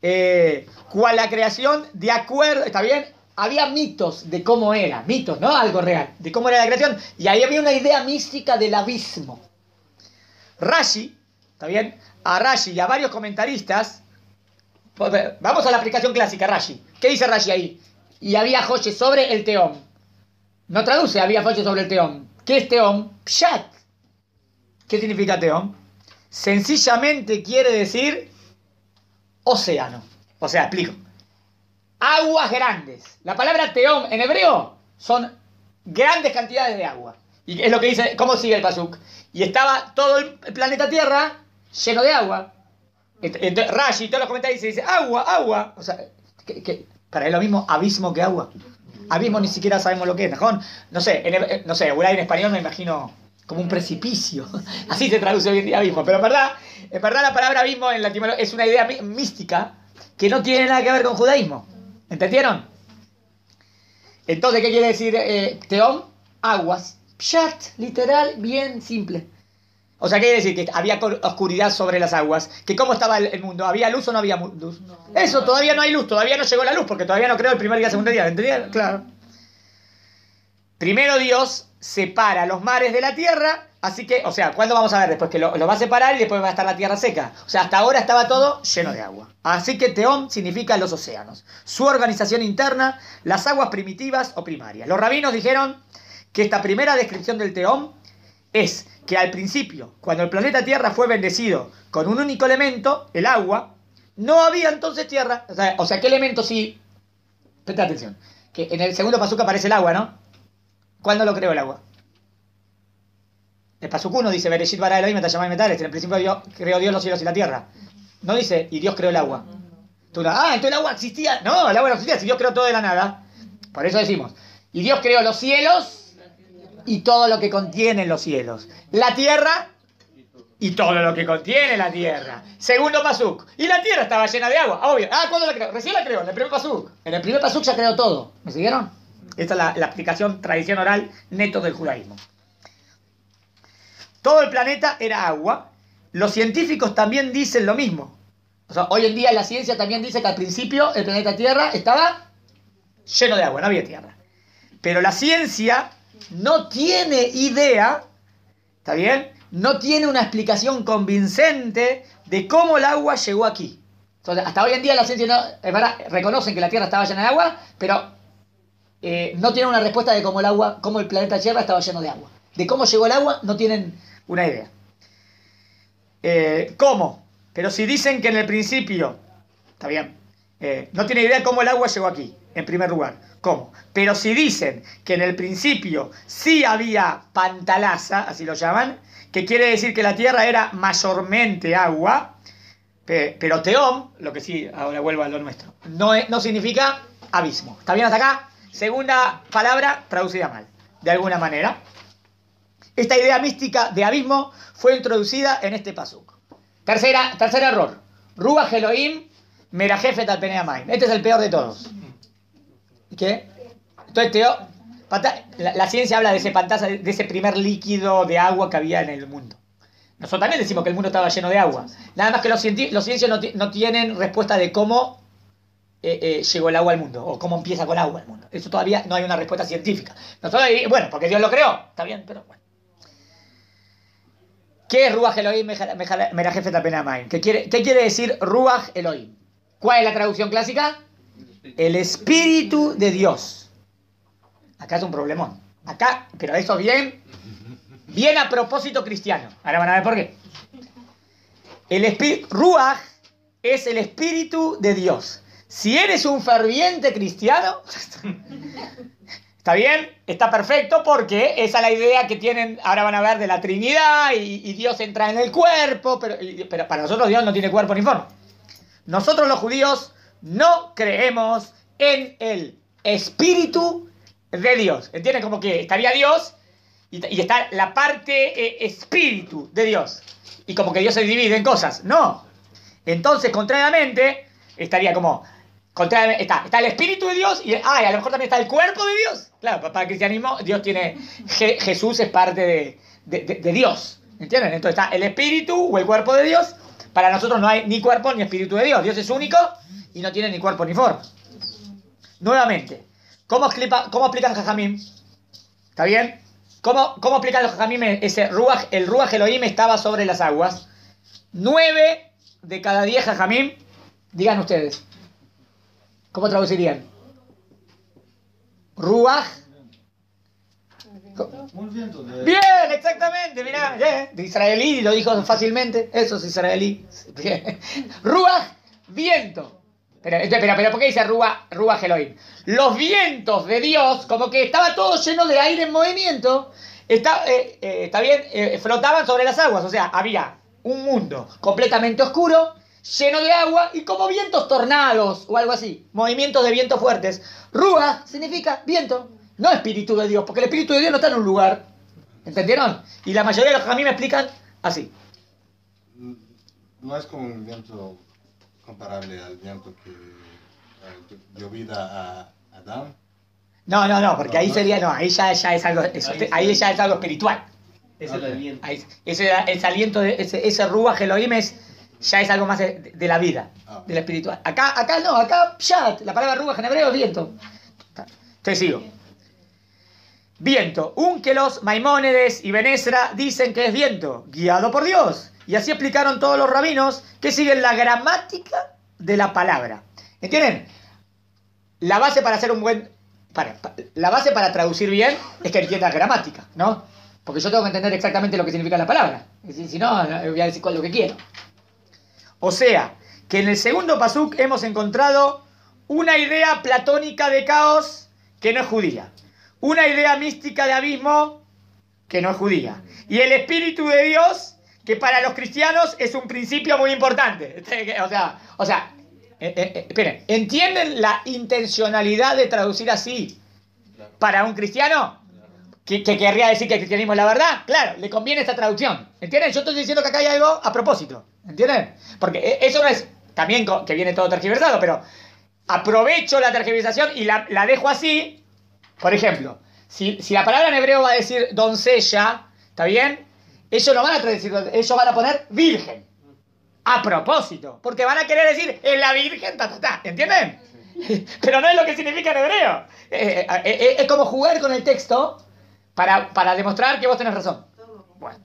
eh, cual la creación de acuerdo, ¿está bien? Había mitos de cómo era, mitos, ¿no? Algo real, de cómo era la creación. Y ahí había una idea mística del abismo. Rashi, ¿está bien? A Rashi y a varios comentaristas, pues, vamos a la aplicación clásica, Rashi. ¿Qué dice Rashi ahí? Y había José sobre el teón. No traduce, había José sobre el teón. ¿Qué es teón? Pshat. ¿Qué significa teón? Sencillamente quiere decir océano. O sea, explico. Aguas grandes. La palabra teón en hebreo son grandes cantidades de agua. Y es lo que dice, ¿cómo sigue el Pasuk? Y estaba todo el planeta Tierra lleno de agua. Entonces, Rashi, todos los comentarios dice, agua, agua. O sea, para él lo mismo abismo que agua. Abismo ni siquiera sabemos lo que es. No sé, en, no sé, en español me imagino como un precipicio. (laughs) Así se traduce hoy en día abismo. Pero en verdad, en verdad la palabra abismo en latín es una idea mística que no tiene nada que ver con judaísmo. ¿Entendieron? Entonces, ¿qué quiere decir eh, teón? Aguas. Pshat, literal, bien simple. O sea, ¿qué quiere decir? Que había oscuridad sobre las aguas. ¿Que cómo estaba el mundo? ¿Había luz o no había luz? Eso, todavía no hay luz, todavía no llegó la luz, porque todavía no creo el primer día, segundo día. ¿Entendían? Claro. Primero Dios separa los mares de la tierra, así que, o sea, ¿cuándo vamos a ver? Después que lo, va a separar y después va a estar la tierra seca. O sea, hasta ahora estaba todo lleno de agua. Así que Teón significa los océanos. Su organización interna, las aguas primitivas o primarias. Los rabinos dijeron que esta primera descripción del teón es que al principio, cuando el planeta Tierra fue bendecido con un único elemento, el agua, no había entonces tierra. O sea, ¿qué elemento sí? Presta atención. Que en el segundo pasuca aparece el agua, ¿no? ¿Cuándo lo creó el agua? El Pasuk 1 dice, Bereshit bara Elohim y metales. En el principio creó Dios los cielos y la tierra. No dice, y Dios creó el agua. Tú, ah, entonces el agua existía. No, el agua no existía si Dios creó todo de la nada. Por eso decimos, y Dios creó los cielos y todo lo que contiene los cielos. La tierra y todo lo que contiene la tierra. Segundo pasuk. Y la tierra estaba llena de agua, obvio. Ah, ¿cuándo la creó? Recién la creó, en el primer pasuk. En el primer pasuk ya creó todo. ¿Me siguieron? Esta es la, la explicación tradición oral neto del judaísmo. Todo el planeta era agua. Los científicos también dicen lo mismo. O sea, hoy en día la ciencia también dice que al principio el planeta Tierra estaba lleno de agua, no había tierra. Pero la ciencia no tiene idea, ¿está bien? No tiene una explicación convincente de cómo el agua llegó aquí. Entonces, hasta hoy en día la ciencia no, es verdad, reconocen que la Tierra estaba llena de agua, pero eh, no tienen una respuesta de cómo el agua, cómo el planeta Tierra estaba lleno de agua. De cómo llegó el agua no tienen una idea. Eh, ¿Cómo? Pero si dicen que en el principio, está bien, eh, no tiene idea cómo el agua llegó aquí, en primer lugar. ¿Cómo? Pero si dicen que en el principio sí había pantalaza, así lo llaman, que quiere decir que la tierra era mayormente agua, pero teom, lo que sí, ahora vuelvo a lo nuestro, no, no significa abismo. ¿Está bien hasta acá? Segunda palabra traducida mal, de alguna manera. Esta idea mística de abismo fue introducida en este pasuk. Tercera, tercer error. Ruach Elohim merajefet al Este es el peor de todos. ¿Qué? Entonces, Teo, la, la, ciencia habla de ese pantalla, de ese primer líquido de agua que había en el mundo. Nosotros también decimos que el mundo estaba lleno de agua. Nada más que los, los ciencias no, tienen respuesta de cómo eh, eh, llegó el agua al mundo o cómo empieza con agua al mundo. Eso todavía no hay una respuesta científica. Nosotros, bueno, porque Dios lo creó, está bien, pero bueno. ¿Qué es Ruach Elohim Merajefet ¿Qué quiere, ¿Qué quiere decir Ruach Elohim? ¿Cuál es la traducción clásica? El Espíritu de Dios. Acá es un problemón. Acá, pero eso bien, bien a propósito cristiano. Ahora van a ver por qué. El Ruach es el Espíritu de Dios. Si eres un ferviente cristiano, (laughs) ¿Está bien? Está perfecto porque esa es la idea que tienen, ahora van a ver, de la Trinidad y, Dios entra en el cuerpo, pero, para nosotros Dios no tiene cuerpo ni forma. Nosotros los judíos no creemos en el Espíritu de Dios. ¿Entienden? Como que estaría Dios y, está la parte eh, Espíritu de Dios. Y como que Dios se divide en cosas. No. Entonces, contrariamente, estaría como está, está el Espíritu de Dios y, ah, a lo mejor también está el cuerpo de Dios. Claro, para el cristianismo Dios tiene, Jesús es parte de, Dios. ¿Entienden? Entonces está el Espíritu o el cuerpo de Dios. Para nosotros no hay ni cuerpo ni Espíritu de Dios. Dios es único y no tiene ni cuerpo ni forma. Nuevamente, ¿cómo, explica, cómo explican Jajamim? ¿Está bien? ¿Cómo, cómo explican los Jajamim ese Ruach, el Ruach Elohim estaba sobre las aguas? Nueve de cada diez Jajamim, digan ustedes, ¿Cómo traducirían? Ruach. Bien, exactamente, mirá, de israelí, lo dijo fácilmente, eso es israelí. Ruach, viento. Pero, pero, pero, ¿por qué dice Ruach, Ruach Elohim? Los vientos de Dios, como que estaba todo lleno de aire en movimiento, está, eh, eh, está bien, eh, flotaban sobre las aguas, o sea, había un mundo completamente oscuro lleno de agua y como vientos tornados o algo así, movimientos de vientos fuertes. Rúa significa viento, no espíritu de Dios, porque el espíritu de Dios no está en un lugar. ¿Entendieron? Y la mayoría de los que a mí me explican así. No es como un viento comparable al viento que dio vida a Adán. No, no, no, porque ahí sería, no, ahí ya, ya es algo, ahí, ya es algo espiritual. Es el aliento. ese, ese aliento, de, ese, ese Rúa es ya es algo más de, la vida, ah. de la espiritual. Acá, acá no, acá pshat, la palabra ruach en hebreo es viento. Te sigo. Viento. Unkelos, Maimónides y Benesra dicen que es viento, guiado por Dios. Y así explicaron todos los rabinos que siguen la gramática de la palabra. ¿Entienden? La base para hacer un buen para, pa- la base para traducir bien es que entiendas gramática, ¿no? Porque yo tengo que entender exactamente lo que significa la palabra. Si no, no, voy a decir cuál es lo que quiero. O sea, que en el segundo pasuk hemos encontrado una idea platónica de caos que no es judía. Una idea mística de abismo que no es judía. Y el Espíritu de Dios, que para los cristianos es un principio muy importante. (laughs) O sea, o sea eh, eh, eh, esperen, ¿entienden la intencionalidad de traducir así para un cristiano? Que, que querría decir que el cristianismo es la verdad. Claro, le conviene esta traducción. ¿Entienden? Yo estoy diciendo que acá hay algo a propósito. ¿Entienden? Porque eh, eso no es también que viene todo tergiversado, pero aprovecho la tergiversación y la, la dejo así. Por ejemplo, si, si la palabra en hebreo va a decir doncella, ¿está bien? Ellos no van a traducir, ellos van a poner virgen. A propósito. Porque van a querer decir, es la virgen, ta, ta, ta. ¿Entienden? (laughs) Pero no es lo que significa en hebreo. Eh, eh, eh, es como jugar con el texto para, para demostrar que vos tenés razón. Bueno.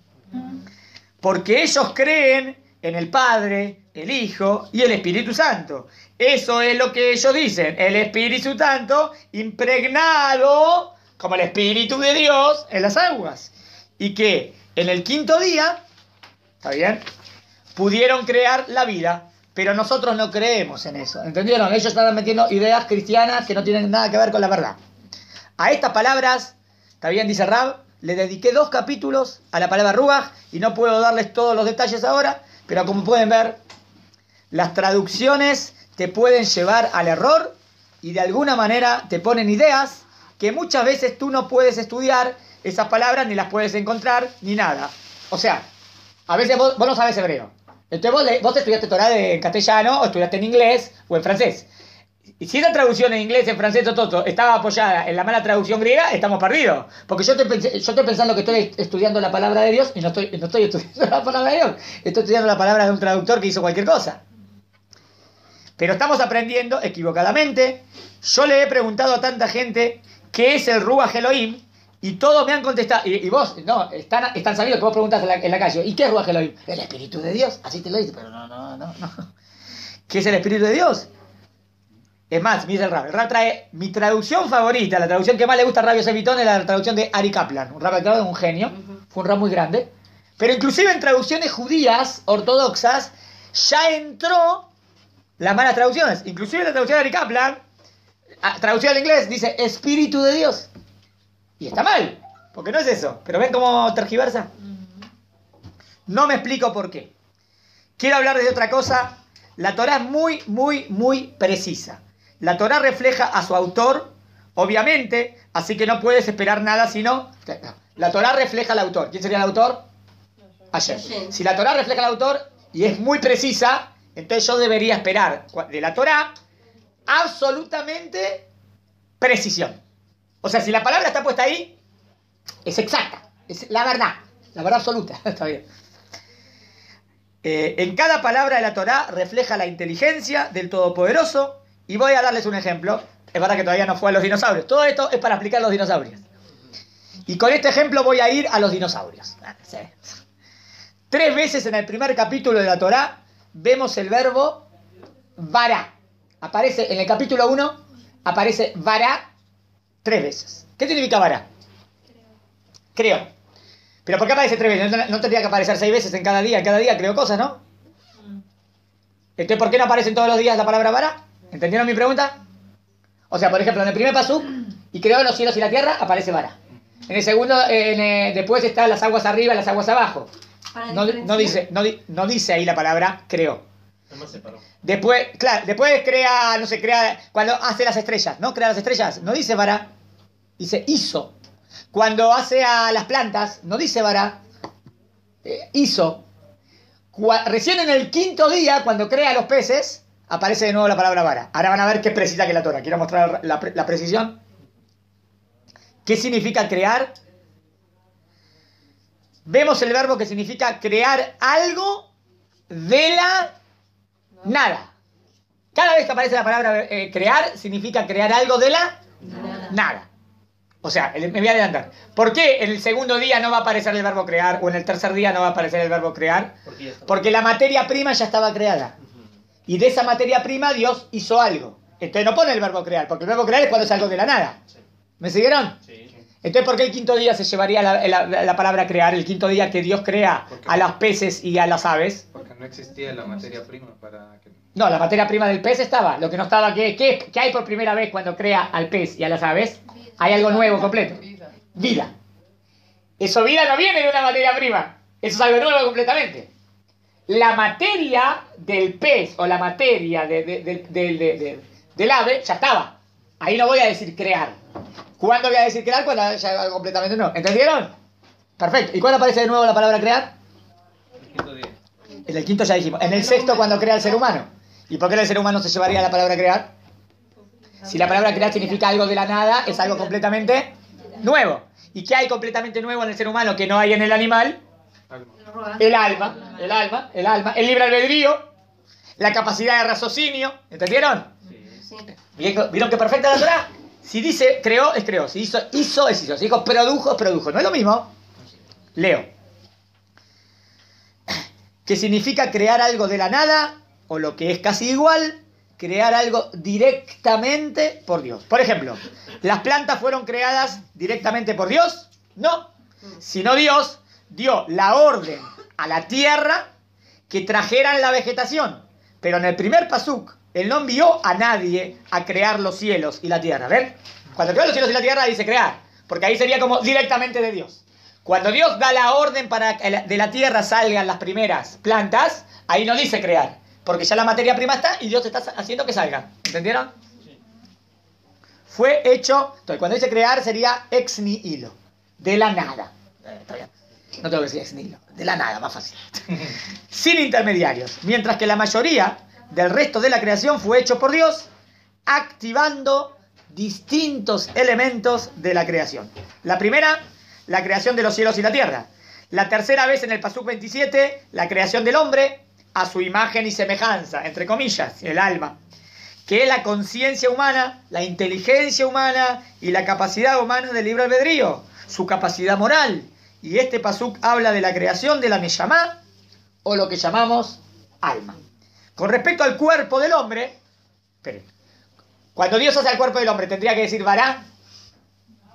Porque ellos creen en el Padre, el Hijo y el Espíritu Santo. Eso es lo que ellos dicen. El Espíritu Santo impregnado como el Espíritu de Dios en las aguas. Y que en el quinto día, ¿está bien? Pudieron crear la vida. Pero nosotros no creemos en eso. ¿Entendieron? Ellos estaban metiendo ideas cristianas que no tienen nada que ver con la verdad. A estas palabras, está bien, dice Rab, le dediqué dos capítulos a la palabra Ruach y no puedo darles todos los detalles ahora, pero como pueden ver, las traducciones te pueden llevar al error y de alguna manera te ponen ideas que muchas veces tú no puedes estudiar esas palabras ni las puedes encontrar ni nada. O sea, a veces vos, vos no sabes hebreo. Entonces vos, vos estudiaste Torah en castellano o estudiaste en inglés o en francés. Y si esa traducción en inglés, en francés o todo estaba apoyada en la mala traducción griega, estamos perdidos. Porque yo estoy, yo estoy pensando que estoy estudiando la palabra de Dios y no estoy, no estoy estudiando (laughs) la palabra de Dios. Estoy estudiando la palabra de un traductor que hizo cualquier cosa. Pero estamos aprendiendo equivocadamente. Yo le he preguntado a tanta gente qué es el Ruach Elohim y todos me han contestado. Y, vos, no, están, están sabidos que vos la, en la calle. ¿Y qué es Ruach Elohim? El Espíritu de Dios. Así te lo dice, pero no, no, no, no. (laughs) ¿Qué es el Espíritu de Dios? Es más, me dice el Rab. El Rab trae mi traducción favorita, la traducción que más le gusta a Rabio Sevitón es la traducción de Ari Kaplan. Un Rab claro, un genio. Fue un Rab muy grande. Pero inclusive en traducciones judías, ortodoxas, ya entró las malas traducciones. Inclusive la traducción de Ari Kaplan, a- traducción al inglés, dice Espíritu de Dios. Y está mal, porque no es eso. Pero ven cómo tergiversa. No me explico por qué. Quiero hablarles de otra cosa. La Torah es muy, muy, muy precisa. La Torah refleja a su autor, obviamente, así que no puedes esperar nada sino... La Torah refleja al autor. ¿Quién sería el autor? Ayer. Si la Torah refleja al autor y es muy precisa, entonces yo debería esperar de la Torah absolutamente precisión. O sea, si la palabra está puesta ahí, es exacta, es la verdad, la verdad absoluta. (laughs) Está bien. Eh, en cada palabra de la Torá refleja la inteligencia del Todopoderoso. Y voy a darles un ejemplo. Es verdad que todavía no fue a los dinosaurios. Todo esto es para explicar los dinosaurios. Y con este ejemplo voy a ir a los dinosaurios. Ah, sí. Tres veces en el primer capítulo de la Torá vemos el verbo vará. Aparece en el capítulo 1, aparece vará tres veces. ¿Qué significa vará? Creo. ¿Pero por qué aparece tres veces? ¿No, no tendría que aparecer seis veces en cada día? En cada día creo cosas, ¿no? Entonces, ¿por qué no aparecen todos los días la palabra vara? ¿Entendieron mi pregunta? O sea, por ejemplo, en el primer pasú, y creó los cielos y la tierra, aparece vara. En el segundo, en, eh, después están las aguas arriba y las aguas abajo. No, dice, no, di- no dice ahí la palabra creó. Después, claro, después crea, no sé, crea, cuando hace las estrellas, ¿no? Crea las estrellas, no dice vara, dice hizo. Cuando hace a las plantas, no dice vara, eh, hizo. Recién en el quinto día, cuando crea a los peces, aparece de nuevo la palabra vara. Ahora van a ver qué precisa que la Torah. Quiero mostrar la, pre- la precisión. ¿Qué significa crear? Vemos el verbo que significa crear algo de la nada. Cada vez que aparece la palabra eh, crear, significa crear algo de la Nada. nada. O sea, me voy a adelantar. ¿Por qué en el segundo día no va a aparecer el verbo crear o en el tercer día no va a aparecer el verbo crear? Porque la materia prima ya estaba creada. Y de esa materia prima Dios hizo algo. Entonces no pone el verbo crear, porque el verbo crear es cuando es algo de la nada. ¿Me siguieron? Sí. Entonces, ¿por qué el quinto día se llevaría la, la- la palabra crear? El quinto día que Dios crea a los peces y a las aves. Porque no existía la materia prima para que... No, la materia prima del pez estaba. Lo que no estaba, ¿qué, qué, qué hay por primera vez cuando crea al pez y a las aves? Hay algo nuevo, completo. Vida. Eso vida no viene de una materia prima. Eso es algo nuevo completamente. La materia del pez o la materia de- de- de- de- de- de- del ave ya estaba. Ahí no voy a decir crear. ¿Cuándo voy a decir crear? Cuando algo completamente nuevo. ¿Entendieron? Perfecto. ¿Y cuándo aparece de nuevo la palabra crear? En el quinto ya dijimos. En el sexto cuando crea el ser humano. ¿Y por qué el ser humano se llevaría la palabra crear? Si la palabra crear significa algo de la nada, es algo completamente nuevo. ¿Y qué hay completamente nuevo en el ser humano que no hay en el animal? El alma, el alma, el alma, el libre albedrío, la capacidad de raciocinio. ¿Entendieron? Sí. ¿Vieron vieron qué perfecta la Torah? Si dice creó, es creó. Si hizo, hizo, es hizo. Si dijo produjo, es produjo. ¿No es lo mismo? Leo. Que significa crear algo de la nada, o lo que es casi igual, crear algo directamente por Dios. Por ejemplo, ¿las plantas fueron creadas directamente por Dios? No. Sino Dios dio la orden a la tierra que trajeran la vegetación. Pero en el primer pasuk, él no envió a nadie a crear los cielos y la tierra. ¿Ven? Cuando creó los cielos y la tierra dice crear, porque ahí sería como directamente de Dios. Cuando Dios da la orden para que de la tierra salgan las primeras plantas, ahí no dice crear, porque ya la materia prima está y Dios está haciendo que salga. ¿Entendieron? Fue hecho, entonces cuando dice crear sería ex nihilo, de la nada. Eh, está bien. No tengo que decir ex nihilo, de la nada, más fácil. (laughs) Sin intermediarios. Mientras que la mayoría del resto de la creación fue hecho por Dios, activando distintos elementos de la creación. La primera, la creación de los cielos y la tierra. La tercera vez en el Pasuk 27, la creación del hombre a su imagen y semejanza, entre comillas, el alma que es la conciencia humana, la inteligencia humana y la capacidad humana del libre albedrío, su capacidad moral. Y este pasuk habla de la creación de la Neshama, o lo que llamamos alma. Con respecto al cuerpo del hombre, esperen, cuando Dios hace al cuerpo del hombre, ¿tendría que decir vará?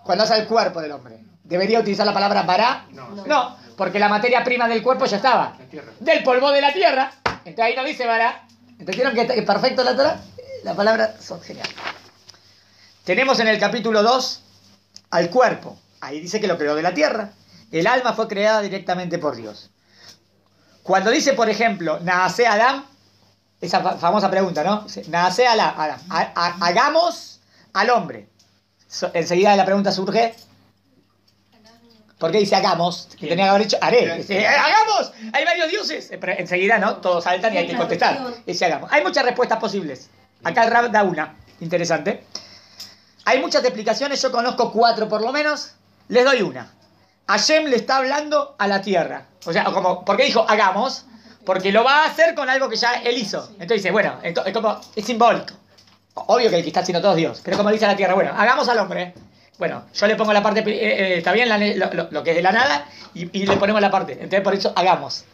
Cuando hace el cuerpo del hombre, ¿debería utilizar la palabra vará? No. No, porque la materia prima del cuerpo ya estaba. Del polvo de la tierra. Entonces ahí no dice vará. ¿Entendieron que es perfecto la Torah? La palabra son geniales. Tenemos en el capítulo 2 al cuerpo. Ahí dice que lo creó de la tierra. El alma fue creada directamente por Dios. Cuando dice, por ejemplo, Naase Adam, esa fa- famosa pregunta, ¿no? Naase Adam, ha- ha- hagamos al hombre. Enseguida la pregunta surge, ¿por qué dice hagamos? Que tenía que haber dicho haré. Dice, hagamos, hay varios dioses. Eh, pero enseguida, ¿no? Todos saltan y hay que contestar. Dice hagamos. Hay muchas respuestas posibles. Acá el Rab da una, interesante. Hay muchas explicaciones, yo conozco cuatro por lo menos. Les doy una. Hashem le está hablando a la tierra. O sea, como, ¿por qué dijo hagamos? Porque lo va a hacer con algo que ya él hizo. Entonces dice, bueno, ento- es como, es simbólico. Obvio que el que está haciendo todo es Dios. Pero como dice la tierra, bueno, hagamos al hombre. Bueno, yo le pongo la parte, eh, eh, está bien la lo, que es de la nada y, y le ponemos la parte. Entonces por eso hagamos.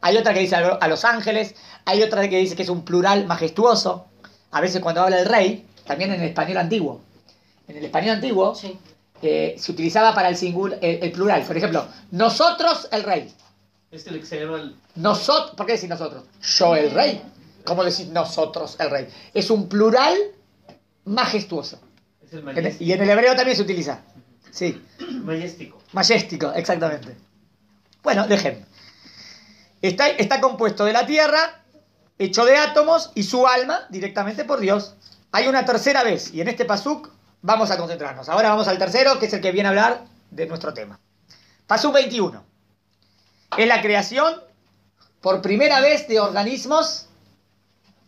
Hay otra que dice a los ángeles, hay otra que dice que es un plural majestuoso. A veces cuando habla el rey, también en el español antiguo. En el español antiguo eh, se utilizaba para el, singular, el, el plural. Por ejemplo, nosotros el rey. Le excedió al. Nosotros, ¿por qué decir nosotros? Yo el rey. ¿Cómo decir nosotros el rey? Es un plural majestuoso. Es el y en el hebreo también se utiliza. Sí, majestic. majestic, exactamente. Bueno, dejen. Está, está compuesto de la tierra, hecho de átomos y su alma directamente por Dios. Hay una tercera vez y en este pasuk vamos a concentrarnos. Ahora vamos al tercero, que es el que viene a hablar de nuestro tema. Pasuk 21. Es la creación por primera vez de organismos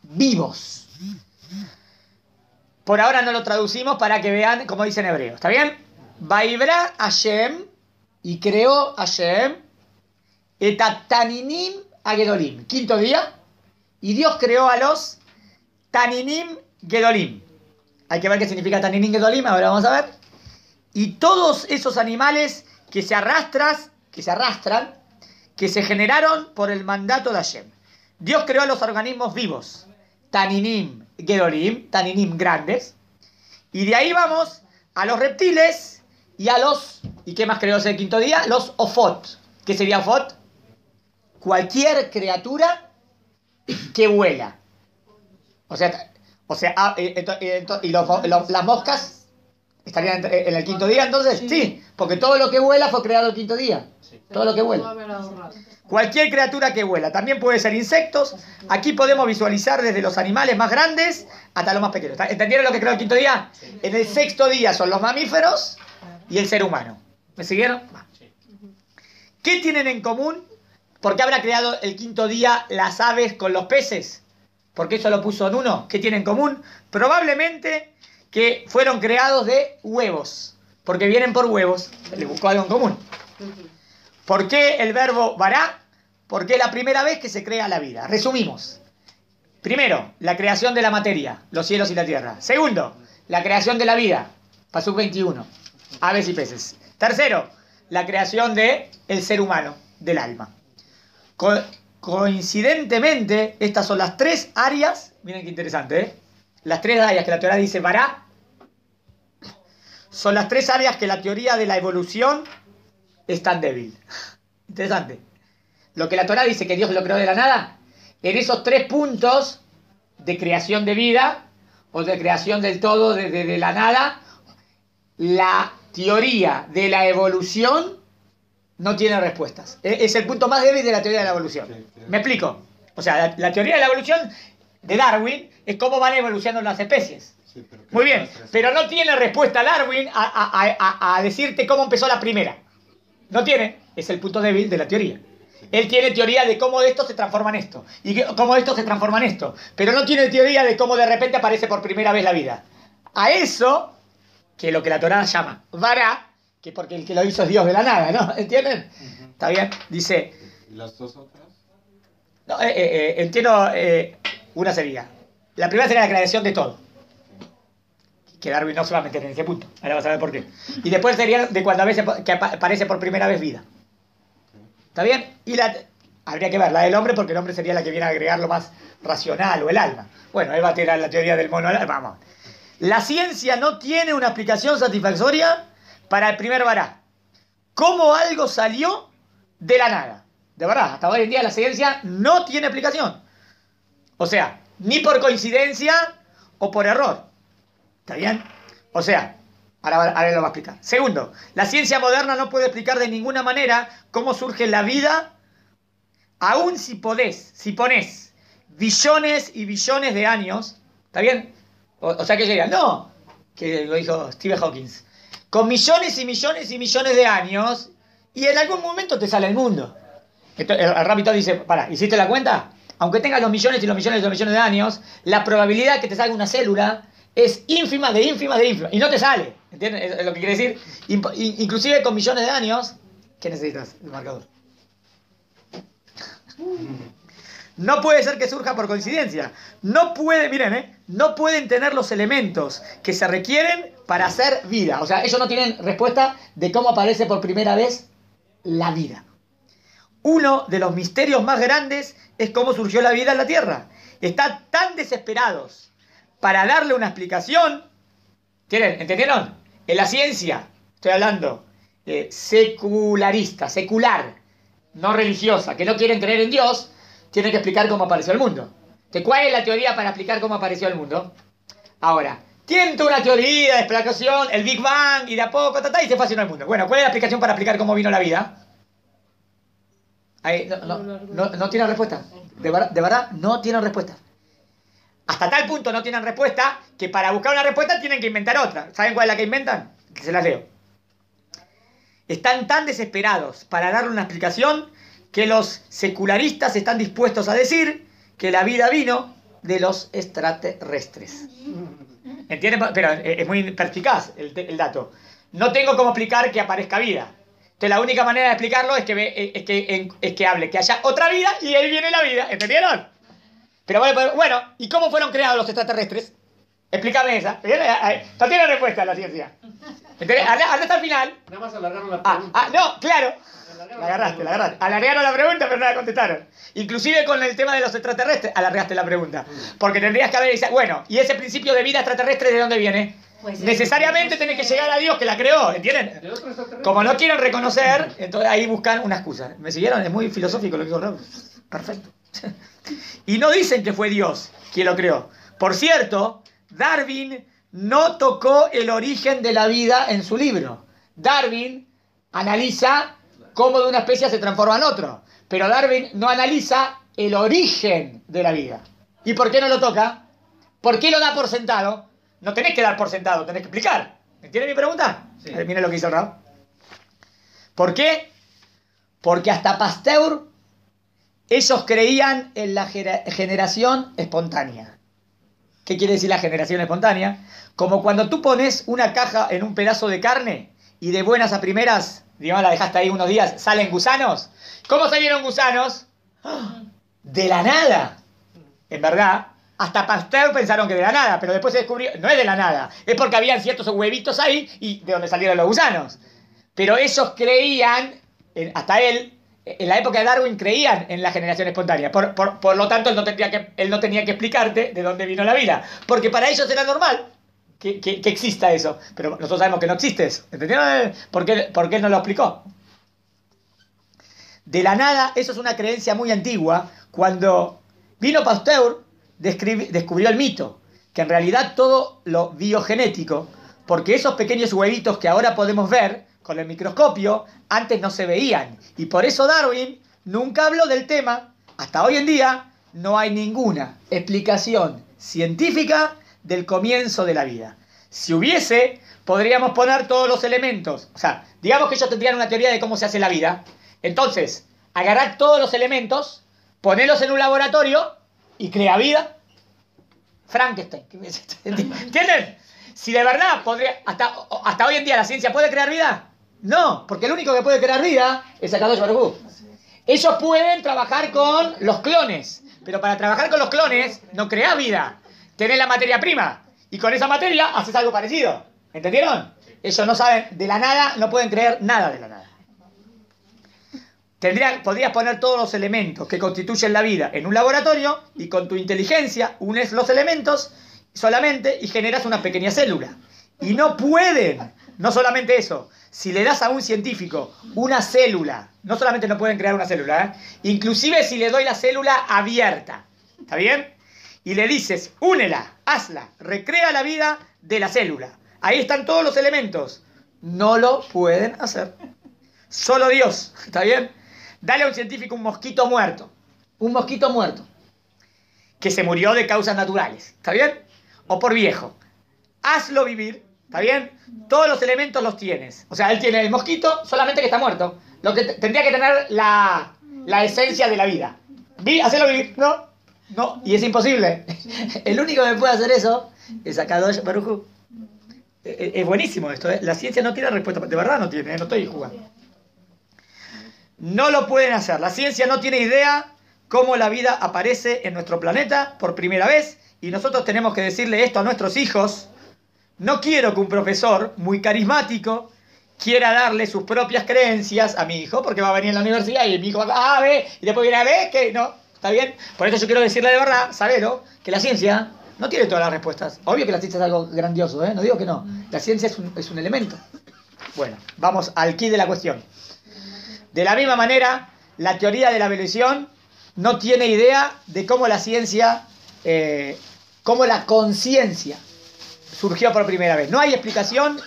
vivos. Por ahora no lo traducimos para que vean cómo dice en hebreo. ¿Está bien? Vaibra Hashem y creó Hashem etataninim agedolim. Quinto día. Y Dios creó a los taninim gedolim. Hay que ver qué significa taninim gedolim. Ahora vamos a ver. Y todos esos animales que se arrastran, que se arrastran, que se generaron por el mandato de Hashem. Dios creó a los organismos vivos, taninim, Gedolim, Taninim grandes. Y de ahí vamos a los reptiles y a los, ¿y qué más creó el quinto día? Los Ofot. ¿Qué sería Ofot? Cualquier criatura que vuela. O sea, o sea ah, eh, ento- eh, ento- y los- los- las moscas estarían en- en el quinto día, entonces sí. porque todo lo que vuela fue creado el quinto día. Todo lo que vuela. Cualquier criatura que vuela, también puede ser insectos. Aquí podemos visualizar desde los animales más grandes hasta los más pequeños. ¿Entendieron lo que creó el quinto día? En el sexto día son los mamíferos y el ser humano. ¿Me siguieron? ¿Qué tienen en común? ¿Por qué habrá creado el quinto día las aves con los peces? ¿Por qué eso lo puso en uno? ¿Qué tienen en común? Probablemente que fueron creados de huevos. Porque vienen por huevos. Le buscó algo en común. ¿Por qué el verbo vará? Porque es la primera vez que se crea la vida. Resumimos. Primero, la creación de la materia, los cielos y la tierra. Segundo, la creación de la vida, Pasuk 21, aves y peces. Tercero, la creación de el ser humano, del alma. Coincidentemente, estas son las tres áreas, miren qué interesante, ¿eh? Las tres áreas que la teoría dice vará, son las tres áreas que la teoría de la evolución es tan débil. (laughs) Interesante. Lo que la Torah dice que Dios lo creó de la nada, en esos tres puntos de creación de vida o de creación del todo desde de la nada, la teoría de la evolución no tiene respuestas. E- Es el punto más débil de la teoría de la evolución. Sí, sí. ¿Me explico? O sea, la, la teoría de la evolución de Darwin es cómo van evolucionando las especies. Sí, pero ¿qué Muy bien, pero no tiene respuesta Darwin a, a- a- a- decirte cómo empezó la primera. No tiene, es el punto débil de la teoría. Él tiene teoría de cómo esto se transforma en esto, y cómo esto se transforma en esto, pero no tiene teoría de cómo de repente aparece por primera vez la vida. A eso, que lo que la Torah llama vara, que porque el que lo hizo es Dios de la nada, ¿no? (laughs) ¿Entienden? ¿Está bien? Dice, ¿Y las dos otras? no, eh, eh, eh, entiendo, eh, una sería, la primera sería la creación de todo. Que Darwin no se va a meter en ese punto. Ahora vas a ver por qué. Y después sería de cuando a veces que apa- aparece por primera vez vida. ¿Está bien? Y la habría que ver la del hombre porque el hombre sería la que viene a agregar lo más racional o el alma. Bueno, él va a tirar la teoría del mono. Vamos. La ciencia no tiene una explicación satisfactoria para el primer vará. ¿Cómo algo salió de la nada? De verdad, hasta hoy en día la ciencia no tiene explicación. O sea, ni por coincidencia o por error. ¿Está bien? O sea, ahora, lo va a explicar. Segundo, la ciencia moderna no puede explicar de ninguna manera cómo surge la vida, aun si podés, si ponés billones y billones de años. ¿Está bien? O, sea que llega, no, que lo dijo Stephen Hawking. Con millones y millones y millones de años, y en algún momento te sale el mundo. El, Rabito dice, para, ¿hiciste la cuenta? Aunque tengas los millones y los millones y los millones de años, la probabilidad que te salga una célula es ínfima de ínfima de ínfima. Y no te sale. ¿Entiendes? Es- lo que quiere decir. Inclusive con millones de años, ¿qué necesitas? El marcador. No puede ser que surja por coincidencia. No puede, miren, ¿eh? no pueden tener los elementos que se requieren para hacer vida. O sea, ellos no tienen respuesta de cómo aparece por primera vez la vida. Uno de los misterios más grandes es cómo surgió la vida en la Tierra. Están tan desesperados para darle una explicación. ¿Tienen? ¿Entendieron? En la ciencia, estoy hablando, eh, secularista, secular, no religiosa, que no quieren creer en Dios, tienen que explicar cómo apareció el mundo. ¿De ¿Cuál es la teoría para explicar cómo apareció el mundo? Ahora, tienen toda una teoría de explicación, el Big Bang, y de a poco, ta, ta, y se fascinó el mundo. Bueno, ¿cuál es la explicación para explicar cómo vino la vida? Ahí, no, no, no, no tienen respuesta. De, verdad- de verdad, no tienen respuesta. Hasta tal punto no tienen respuesta que para buscar una respuesta tienen que inventar otra. ¿Saben cuál es la que inventan? Que se las leo. Están tan desesperados para darle una explicación que los secularistas están dispuestos a decir que la vida vino de los extraterrestres. (laughs) ¿Entienden? Pero es muy perspicaz el, el dato. No tengo cómo explicar que aparezca vida. Entonces la única manera de explicarlo es que, ve- eh, es que, es que hable que haya otra vida y ahí viene la vida. ¿Entendieron? Pero bueno, pues, bueno, ¿y cómo fueron creados los extraterrestres? Explícame esa. No tiene respuesta la ciencia. ¿Entendés? Hasta el final. Nada más alargaron la Ah, pregunta. ah, no, claro. Alargaron La agarraste, la agarraste. Alargaron la pregunta, pero no la contestaron. Inclusive con el tema de los extraterrestres, alargaste la pregunta. Porque tendrías que haber dicho, bueno, ¿y ese principio de vida extraterrestre de dónde viene? Pues, Necesariamente tenés que llegar a Dios que la creó, ¿entienden? Como no quieren reconocer, entonces ahí buscan una excusa. ¿Me siguieron? Es muy filosófico lo que dijo Raúl. Perfecto. (laughs) Y no dicen que fue Dios quien lo creó. Por cierto, Darwin no tocó el origen de la vida en su libro. Darwin analiza cómo de una especie se transforma en otro. Pero Darwin no analiza el origen de la vida. ¿Y por qué no lo toca? ¿Por qué lo da por sentado? No tenés que dar por sentado, tenés que explicar. ¿Entiendes mi pregunta? Sí. A ver, Miren lo que hizo el Raúl. ¿Por qué? Porque hasta Pasteur ellos creían en la generación espontánea. ¿Qué quiere decir la generación espontánea? Como cuando tú pones una caja en un pedazo de carne y de buenas a primeras, digamos, la dejaste ahí unos días, salen gusanos. ¿Cómo salieron gusanos? De la nada. En verdad, hasta Pasteur pensaron que de la nada, pero después se descubrió, no es de la nada, es porque habían ciertos huevitos ahí y de donde salieron los gusanos. Pero ellos creían, hasta él, en la época de Darwin creían en la generación espontánea. Por, por- por lo tanto, él no, tendría que, él no tenía que explicarte de dónde vino la vida. Porque para ellos era normal que, que- exista eso. Pero nosotros sabemos que no existe eso. ¿Entendieron? ¿Por qué, por qué él no lo explicó? De la nada, eso es una creencia muy antigua. Cuando vino Pasteur, descubrió el mito, que en realidad todo lo biogenético, porque esos pequeños huevitos que ahora podemos ver con el microscopio, antes no se veían. Y por eso Darwin nunca habló del tema. Hasta hoy en día no hay ninguna explicación científica del comienzo de la vida. Si hubiese, podríamos poner todos los elementos. O sea, digamos que ellos tendrían una teoría de cómo se hace la vida. Entonces, agarrar todos los elementos, ponerlos en un laboratorio y crea vida. Frankenstein. (laughs) ¿Entienden? Si de verdad podría, hasta, hasta hoy en día la ciencia puede crear vida, no, porque el único que puede crear vida es Akadosh Baruj. Ellos pueden trabajar con los clones, pero para trabajar con los clones no creas vida. Tenés la materia prima y con esa materia haces algo parecido. ¿Entendieron? Ellos no saben de la nada, no pueden creer nada de la nada. Tendría- podrías poner todos los elementos que constituyen la vida en un laboratorio y con tu inteligencia unes los elementos solamente y generas una pequeña célula. Y no pueden, no solamente eso, si le das a un científico una célula, no solamente no pueden crear una célula, ¿eh? inclusive si le doy la célula abierta, ¿está bien? Y le dices, únela, hazla, recrea la vida de la célula. Ahí están todos los elementos. No lo pueden hacer. Solo Dios, (laughs) ¿está bien? Dale a un científico un mosquito muerto. Un mosquito muerto. Que se murió de causas naturales, ¿está bien? O por viejo. Hazlo vivir, ¿está bien? Todos los elementos los tienes. O sea, él tiene el mosquito, solamente que está muerto. Lo que tendría que tener la, la esencia de la vida. Vi, hacelo vivir, ¿no? No, y es imposible. El único que puede hacer eso es Akadosh Baruj Hu. Eh, eh, Es buenísimo esto, ¿eh? La ciencia no tiene respuesta, de verdad no tiene, no estoy jugando. No lo pueden hacer. La ciencia no tiene idea cómo la vida aparece en nuestro planeta por primera vez y nosotros tenemos que decirle esto a nuestros hijos. No quiero que un profesor muy carismático quiera darle sus propias creencias a mi hijo porque va a venir a la universidad y mi hijo va a A, B y después viene a B, que no, ¿está bien? Por eso yo quiero decirle de verdad, sabelo, que la ciencia no tiene todas las respuestas. Obvio que la ciencia es algo grandioso, ¿eh? No digo que no. La ciencia es un, es elemento. Bueno, vamos al kit de la cuestión. De la misma manera, la teoría de la evolución no tiene idea de cómo la ciencia, eh, cómo la conciencia surgió por primera vez. No hay explicación,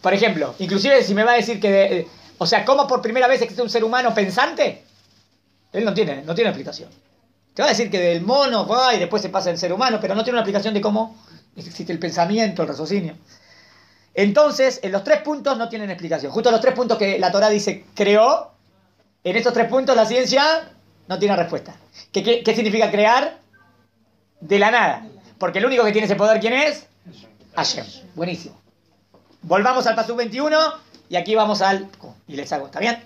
por ejemplo, inclusive si me va a decir que, eh, o sea, cómo por primera vez existe un ser humano pensante, él no tiene, no tiene explicación. Te va a decir que del mono va y después se pasa al ser humano, pero no tiene una explicación de cómo existe el pensamiento, el raciocinio. Entonces, en los tres puntos no tienen explicación. Justo los tres puntos que la Torah dice creó, en estos tres puntos la ciencia no tiene respuesta. ¿Qué, qué, qué significa crear? De la nada. Porque el único que tiene ese poder, ¿quién es? Hashem. Buenísimo. Volvamos al Pasú 21 y aquí vamos al... Y les hago, ¿está bien?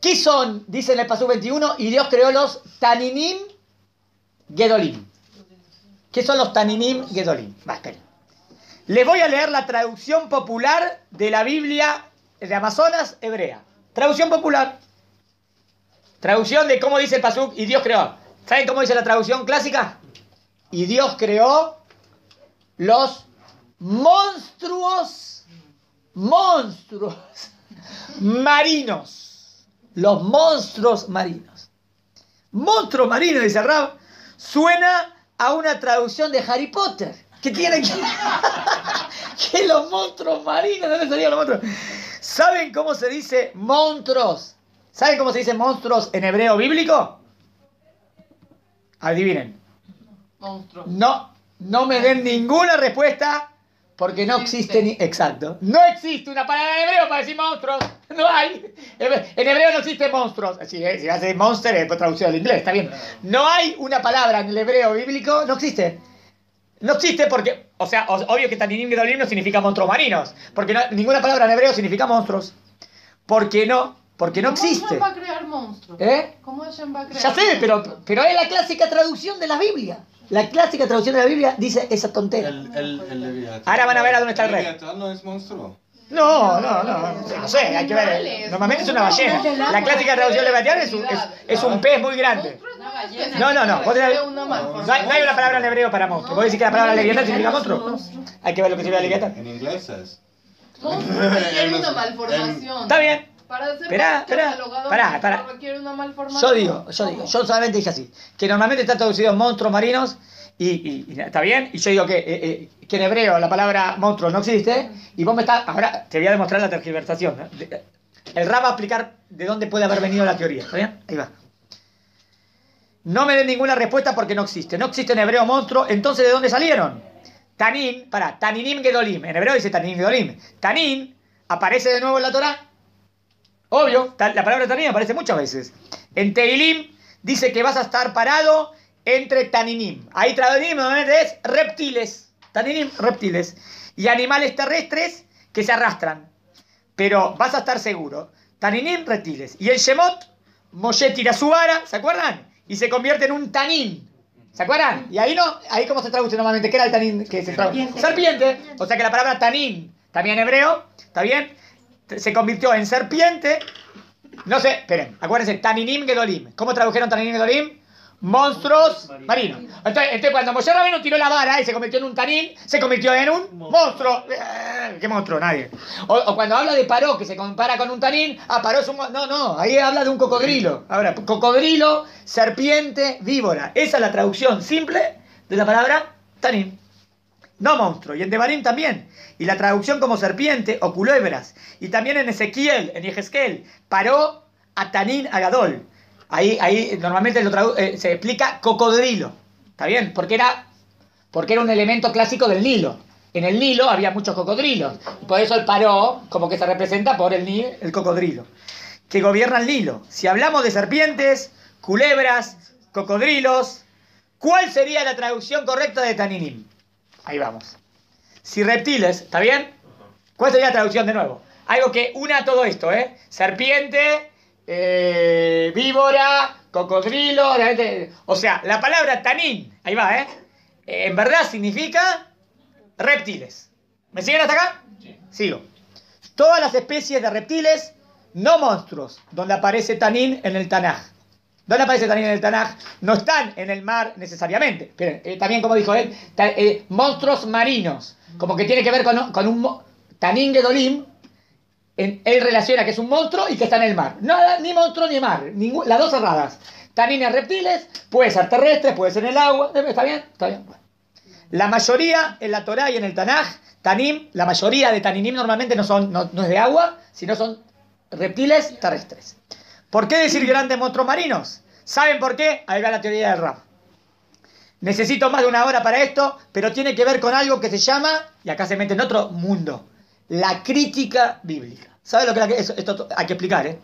¿Qué son? Dice en el Pasú 21, y Dios creó los Taninim Gedolim. ¿Qué son los Taninim Gedolim? Va. Les voy a leer la traducción popular de la Biblia de Amazonas hebrea. Traducción popular. Traducción de cómo dice el Pasuk y Dios creó. ¿Saben cómo dice la traducción clásica? Y Dios creó los monstruos, monstruos (laughs) marinos. Los monstruos marinos. Monstruos marinos, dice Rab, suena a una traducción de Harry Potter. ¿Qué tiene que (laughs) que los monstruos marinos? ¿Dónde salían los monstruos? ¿Saben cómo se dice monstruos? ¿Saben cómo se dice monstruos en hebreo bíblico? Adivinen. Monstruo. No, no me den ninguna respuesta porque no existe ni. Exacto. No existe una palabra en hebreo para decir monstruos. (laughs) No hay. En hebreo no existe monstruos. Si, eh, si hace monster es traducido al inglés, está bien. No hay una palabra en el hebreo bíblico, no existe. No existe porque, o sea, obvio que Taninim Gedolim no significa monstruos marinos. Porque no- ninguna palabra en hebreo significa monstruos. ¿Por qué no? Porque no ¿Cómo existe. Hashem va a crear monstruos? ¿Eh? ¿Cómo va a crear Ya sé, pero, pero es la clásica traducción de la Biblia. La clásica traducción de la Biblia dice esa tontera. El, el, el Leviatán. Ahora van a ver a dónde está el rey. Leviatán no es monstruo. No, no, no, no sé, hay que ver. Normalmente es una ballena. La clásica traducción de Leviatán es un, es, es un pez muy grande. No, no, no. no, hay, no hay una palabra en hebreo para monstruo. ¿Vos decís que la palabra Leviatán significa monstruo? Hay que ver lo que significa Leviatán. En inglés es. Monstruo una malformación. Está bien. Para ser Pará, pará. requiere una malformación. Yo digo, yo digo, yo solamente dije así, que normalmente está traducido monstruos marinos y, y- y está bien, y yo digo que, eh, eh, que en hebreo la palabra monstruo no existe, y vos me estás, ahora te voy a demostrar la tergiversación. El Rab va a explicar de dónde puede haber venido la teoría, ¿está bien? Ahí va. No me den ninguna respuesta porque no existe. No existe en hebreo monstruo, entonces ¿de dónde salieron? Tanin, para, Taninim Gedolim. En hebreo dice Taninim Gedolim. Tanin aparece de nuevo en la Torah. Obvio, la palabra Tanin aparece muchas veces. En Teilim dice que vas a estar parado entre Taninim. Ahí Taninim normalmente es reptiles. Taninim, reptiles. Y animales terrestres que se arrastran. Pero vas a estar seguro. Taninim, reptiles. Y el Shemot, Moshe tira su vara, ¿se acuerdan? Y se convierte en un tanín. ¿Se acuerdan? Y ahí no, ahí cómo se traduce normalmente, ¿qué era el tanín que se traduce? Serpiente. O sea que la palabra tanín, también en hebreo, ¿está bien? Se convirtió en serpiente. No sé, esperen, acuérdense, Taninim Gedolim. ¿Cómo tradujeron Taninim Gedolim? Monstruos marinos. Entonces, entonces cuando Moshe Rabbeinu tiró la vara y se convirtió en un tanín, se convirtió en un monstruo. Eh, ¿Qué monstruo? Nadie. O, o cuando habla de Paró, que se compara con un tanín, ah, Paró es un... No, no, ahí habla de un cocodrilo. Ahora, cocodrilo, serpiente, víbora. Esa es la traducción simple de la palabra tanín. No monstruo. Y en Devarim también. Y la traducción como serpiente o culebras. Y también en Ezequiel, en Yehezkel, paró a Tanín Agadol. Ahí, ahí normalmente lo eh, se explica cocodrilo. ¿Está bien? Porque era, porque era un elemento clásico del Nilo. En el Nilo había muchos cocodrilos. Por eso el paró, como que se representa por el, ni- el cocodrilo. Que gobierna el Nilo. Si hablamos de serpientes, culebras, cocodrilos, ¿cuál sería la traducción correcta de Taninim? Ahí vamos. Si reptiles, ¿está bien? ¿Cuál sería la traducción de nuevo? Algo que una todo esto, ¿eh? Serpiente, eh, víbora, cocodrilo, o sea, la palabra tanín, ahí va, ¿eh? Eh, En verdad significa reptiles. ¿Me siguen hasta acá? Sigo. Todas las especies de reptiles, no monstruos, donde aparece tanín en el Tanaj. ¿Dónde aparece Tanín en el Tanaj? No están en el mar necesariamente. Esperen, eh, también, como dijo él, eh, monstruos marinos. Como que tiene que ver con, con un Tanín Gedolim. Él relaciona que es un monstruo y que está en el mar. Nada, ni monstruo ni mar. las dos cerradas. Tanín es reptiles, puede ser terrestre, puede ser en el agua. eh, ¿Está bien? Está bien. La mayoría en la Torá y en el Tanaj, Tanim, la mayoría de Taninim normalmente no, son, no es de agua, sino son reptiles terrestres. ¿Por qué decir grandes monstruos marinos? ¿Saben por qué? Ahí va la teoría del rap. Necesito más de una hora para esto, pero tiene que ver con algo que se llama, y acá se mete en otro mundo, la crítica bíblica. ¿Saben lo que esto hay que explicar, eh?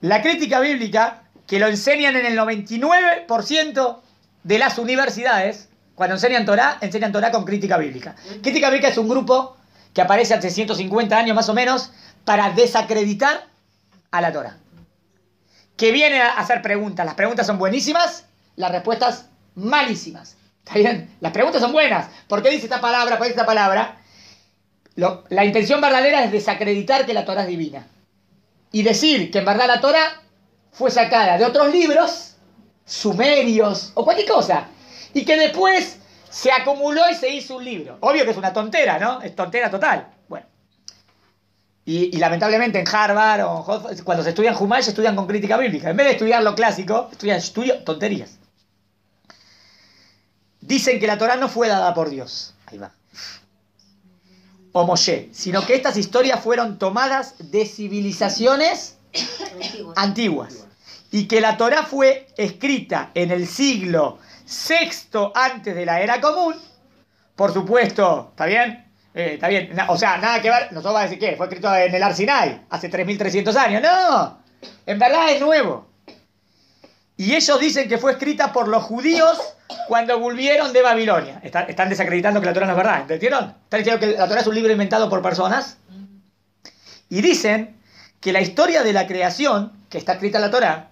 La crítica bíblica, que lo enseñan en el 99% de las universidades, cuando enseñan Torah, enseñan Torah con crítica bíblica. Crítica bíblica es un grupo que aparece hace 150 años más o menos para desacreditar a la Torah. Que viene a hacer preguntas. Las preguntas son buenísimas, las respuestas malísimas. ¿Está bien? Las preguntas son buenas. ¿Por qué dice esta palabra? ¿Por qué esta palabra? la intención verdadera es desacreditar que la Torah es divina. Y decir que en verdad la Torah fue sacada de otros libros, sumerios o cualquier cosa. Y que después se acumuló y se hizo un libro. Obvio que es una tontera, ¿no? Es tontera total. Bueno. Y, y lamentablemente en Harvard o en Hofstra, cuando se estudian Humash, estudian con crítica bíblica. En vez de estudiar lo clásico, estudian estudio tonterías. Dicen que la Torah no fue dada por Dios. Ahí va. O Moshe, sino que estas historias fueron tomadas de civilizaciones Antiguos. antiguas. Y que la Torah fue escrita en el siglo VI antes de la era común. Por supuesto, ¿está bien? Eh, está bien. O sea, nada que ver. Nosotros vamos a decir que fue escrito en el Arsinai hace 3300 años. No, en verdad es nuevo. Y ellos dicen que fue escrita por los judíos cuando volvieron de Babilonia. Está- están desacreditando que la Torah no es verdad. ¿Entendieron? Están diciendo que la Torah es un libro inventado por personas. Y dicen que la historia de la creación, que está escrita en la Torah,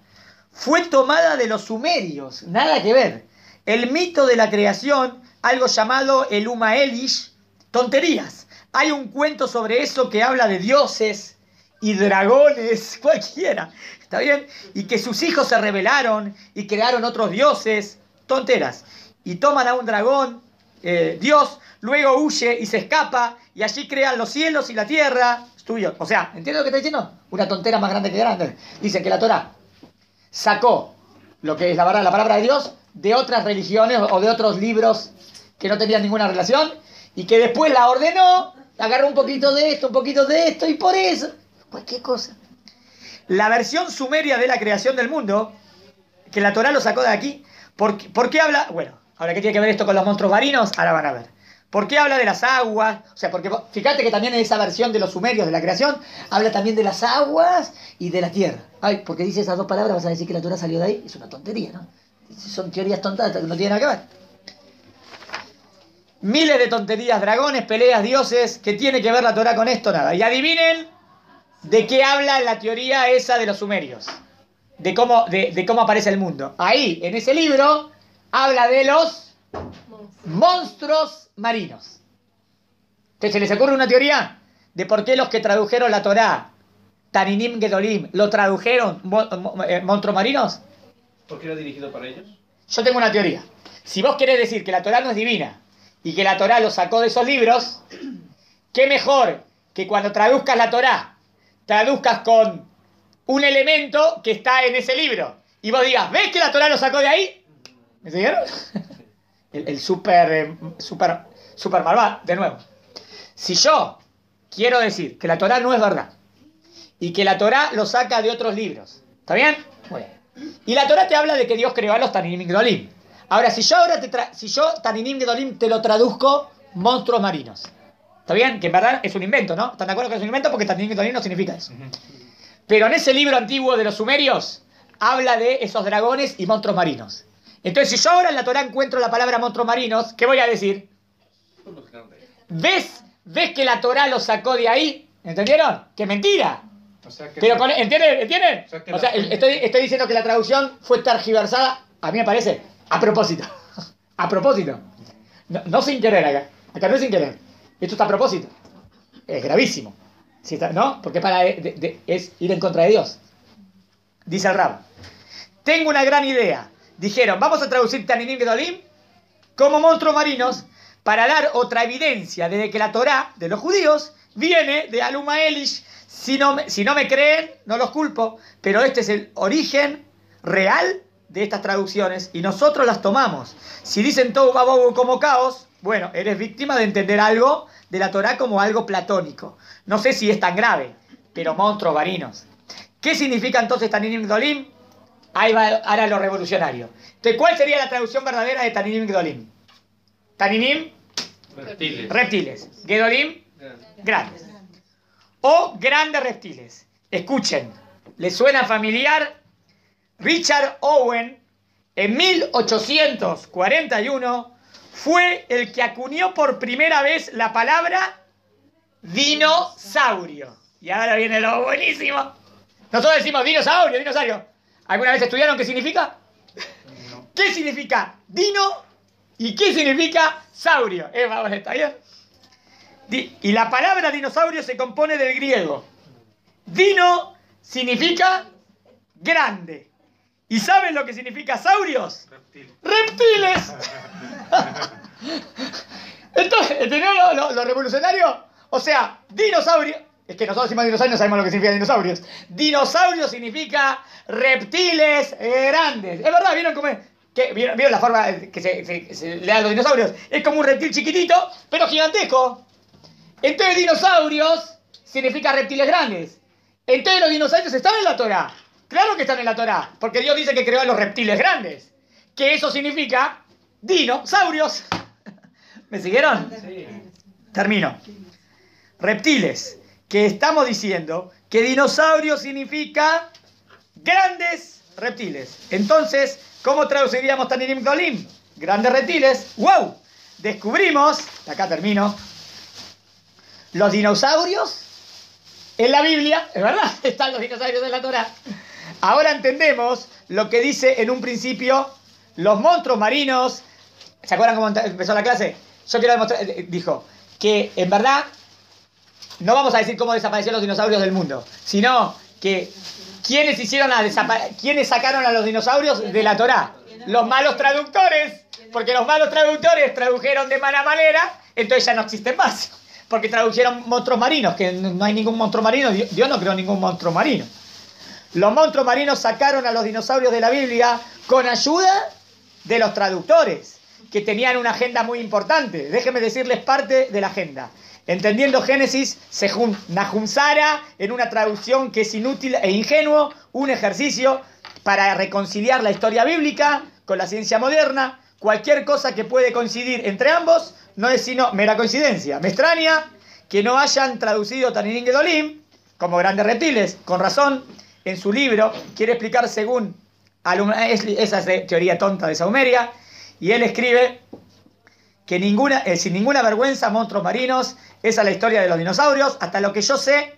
fue tomada de los sumerios. Nada que ver. El mito de la creación, algo llamado el Uma Elish, tonterías. Hay un cuento sobre eso que habla de dioses y dragones, (laughs) cualquiera. ¿Está bien? Y que sus hijos se rebelaron y crearon otros dioses, tonteras. Y toman a un dragón, eh, Dios, luego huye y se escapa, y allí crean los cielos y la tierra. Es tuyo. O sea, ¿entiendes lo que está diciendo? Una tontera más grande que grande. Dicen que la Torah sacó lo que es la, la palabra de Dios de otras religiones o de otros libros que no tenían ninguna relación y que después la ordenó, agarró un poquito de esto, un poquito de esto y por eso, cualquier cosa. La versión sumeria de la creación del mundo, que la Torah lo sacó de aquí, ¿por, por qué habla? Bueno, ahora qué tiene que ver esto con los monstruos marinos, ahora van a ver. ¿Por qué habla de las aguas? O sea, porque fíjate que también en esa versión de los sumerios de la creación habla también de las aguas y de la tierra. Ay, porque dice esas dos palabras, vas a decir que la Torah salió de ahí. Es una tontería, ¿no? Son teorías tontas, no tienen nada que ver. Miles de tonterías, dragones, peleas, dioses. ¿Qué tiene que ver la Torah con esto? Nada. Y adivinen de qué habla la teoría esa de los sumerios. De cómo, de, de cómo aparece el mundo. Ahí, en ese libro, habla de los monstruos marinos. Entonces, ¿se les ocurre una teoría de por qué los que tradujeron la Torá, Taninim Gedolim, lo tradujeron eh, monstruos marinos? ¿Por qué era dirigido para ellos? Yo tengo una teoría. Si vos querés decir que la Torá no es divina y que la Torá lo sacó de esos libros, qué mejor que cuando traduzcas la Torá, traduzcas con un elemento que está en ese libro. Y vos digas, ¿ves que la Torá lo sacó de ahí? ¿Me siguieron? (laughs) El, super, eh, super, super malvado, de nuevo. Si yo quiero decir que la Torá no es verdad y que la Torá lo saca de otros libros, ¿está bien? Muy bien. Y la Torah te habla de que Dios creó a los Taninim Gedolim. Ahora, si yo ahora te tra- si yo Taninim Gedolim te lo traduzco monstruos marinos. ¿Está bien? Que en verdad es un invento, ¿no? ¿Están de acuerdo que es un invento? Porque Taninim Gedolim no significa eso. Pero en ese libro antiguo de los sumerios habla de esos dragones y monstruos marinos. Entonces, si yo ahora en la Torah encuentro la palabra monstruos marinos, ¿qué voy a decir? ¿Ves? ¿Ves que la Torah lo sacó de ahí? ¿Entendieron? ¡Qué mentira! O sea que Pero con, ¿entienden? ¿Entienden? O sea, O sea, estoy, estoy diciendo que la traducción fue tergiversada, a mí me parece, a propósito. A propósito. No, no sin querer acá. Acá no es sin querer. Esto está a propósito. Es gravísimo. ¿No? Porque para, de- es ir en contra de Dios. Dice el Rab. Tengo una gran idea. Dijeron, vamos a traducir Taninim Gedolim como monstruos marinos para dar otra evidencia de que la Torá de los judíos viene de Aluma Elish. Si no, si no me creen, no los culpo, pero este es el origen real de estas traducciones y nosotros las tomamos. Si dicen todo babobo como caos, bueno, eres víctima de entender algo de la Torá como algo platónico. No sé si es tan grave, pero monstruos marinos. ¿Qué significa entonces Taninim Gdolim? Ahí va ahora lo revolucionario. Entonces, ¿cuál sería la traducción verdadera de Taninim Gdolim? Taninim, reptiles. reptiles. Gedolim, grandes. O grandes reptiles. Escuchen, ¿les suena familiar? Richard Owen, en 1841, fue el que acuñó por primera vez la palabra dinosaurio. Y ahora viene lo buenísimo. Nosotros decimos dinosaurio, dinosaurio. ¿Alguna vez estudiaron qué significa? ¿Qué significa dino y qué significa saurio? Eh, vamos, ¿está bien? Y la palabra dinosaurio se compone del griego. Dino significa grande. ¿Y saben lo que significa saurios? Reptil. reptiles. Entonces, ¿entendieron lo, lo- lo revolucionario? O sea, dinosaurio. Es que nosotros decimos dinosaurio no sabemos lo que significa dinosaurios. Dinosaurio significa reptiles grandes. Es verdad, ¿vieron cómo es? ¿Qué? ¿Vieron, vieron la forma que se, se- se le da a los dinosaurios? Es como un reptil chiquitito, pero gigantesco. Entonces, dinosaurios significa reptiles grandes. Entonces, los dinosaurios están en la Torah. Claro que están en la Torah, porque Dios dice que creó a los reptiles grandes. Que eso significa dinosaurios. (laughs) ¿Me siguieron? Termino. Reptiles. Que estamos diciendo que dinosaurio significa grandes reptiles. Entonces, ¿cómo traduciríamos Tanirim Golim? Grandes reptiles. ¡Wow! Descubrimos, acá termino, los dinosaurios en la Biblia, es verdad, (laughs) están los dinosaurios en la Torah. Ahora entendemos lo que dice en un principio los monstruos marinos. ¿Se acuerdan cómo empezó la clase? Yo quiero demostrar, eh, dijo que en verdad no vamos a decir cómo desaparecieron los dinosaurios del mundo, sino que quiénes hicieron a quiénes sacaron a los dinosaurios de la Torá. Los malos traductores, porque los malos traductores tradujeron de mala manera, entonces ya no existen más. Porque tradujeron monstruos marinos, que no hay ningún monstruo marino, Dios no creó ningún monstruo marino. Los monstruos marinos sacaron a los dinosaurios de la Biblia con ayuda de los traductores, que tenían una agenda muy importante. Déjenme decirles parte de la agenda. Entendiendo Génesis, Sejun Nahum Sara, en una traducción que es inútil e ingenuo, un ejercicio para reconciliar la historia bíblica con la ciencia moderna. Cualquier cosa que puede coincidir entre ambos no es sino mera coincidencia. Me extraña que no hayan traducido Tanirín Gedolim como grandes reptiles. Con razón, en su libro quiere explicar según esa teoría tonta de Saumeria, y él escribe que eh, sin ninguna vergüenza, monstruos marinos, esa es la historia de los dinosaurios. Hasta lo que yo sé,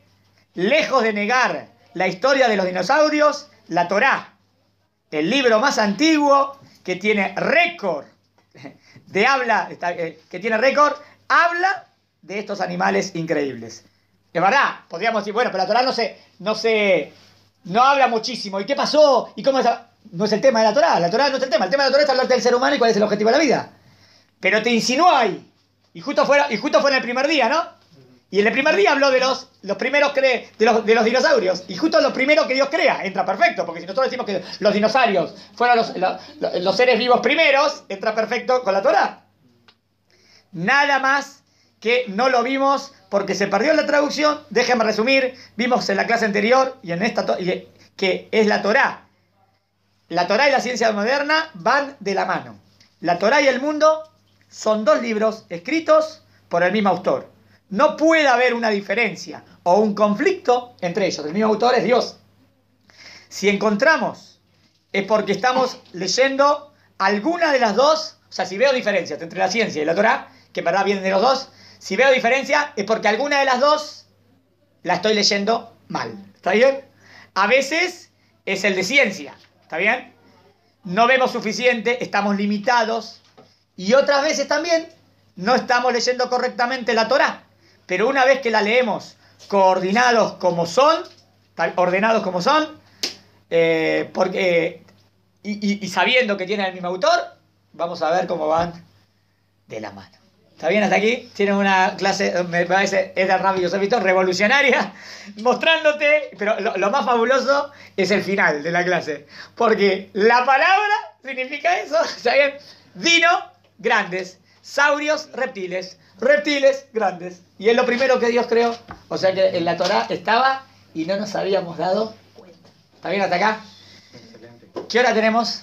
lejos de negar la historia de los dinosaurios, la Torá, el libro más antiguo que tiene récord de habla, eh, que tiene récord, habla de estos animales increíbles. Es verdad, podríamos decir, bueno, pero la Torá no se, no se, no habla muchísimo. ¿Y qué pasó? ¿Y cómo es? No es el tema de la Torá. La Torá no es el tema. El tema de la Torá es hablar del ser humano y cuál es el objetivo de la vida. Pero te insinuó ahí. Y justo fue, y justo fue en el primer día, ¿no? Y en el primer día habló de los, los primeros cre- de, los, de los dinosaurios. Y justo los primeros que Dios crea. Entra perfecto. Porque si nosotros decimos que los dinosaurios fueron los, los- los- seres vivos primeros, entra perfecto con la Torá. Nada más que no lo vimos porque se perdió la traducción. Déjenme resumir. Vimos en la clase anterior y en esta que es la Torá. La Torá y la ciencia moderna van de la mano. La Torá y el mundo son dos libros escritos por el mismo autor. No puede haber una diferencia o un conflicto entre ellos. El mismo autor es Dios. Si encontramos, es porque estamos leyendo alguna de las dos, o sea, si veo diferencias entre la ciencia y la Torá, que en verdad vienen de los dos, si veo diferencia es porque alguna de las dos la estoy leyendo mal. ¿Está bien? A veces es el de ciencia. ¿Está bien? No vemos suficiente, estamos limitados. Y otras veces también no estamos leyendo correctamente la Torá. Pero una vez que la leemos coordinados como son, ordenados como son, eh, porque, y, y- y sabiendo que tienen el mismo autor, vamos a ver cómo van de la mano. ¿Está bien hasta aquí? Tienen una clase, eh, me parece, es de Rabbi Yosef Vitor, revolucionaria, (laughs) mostrándote, pero lo, lo más fabuloso es el final de la clase. Porque la palabra significa eso, (laughs) ¿está bien? Dino, grandes, saurios, reptiles, reptiles, grandes. Y es lo primero que Dios creó. O sea que en la Torah estaba y no nos habíamos dado cuenta. ¿Está bien hasta acá? Excelente. ¿Qué hora tenemos?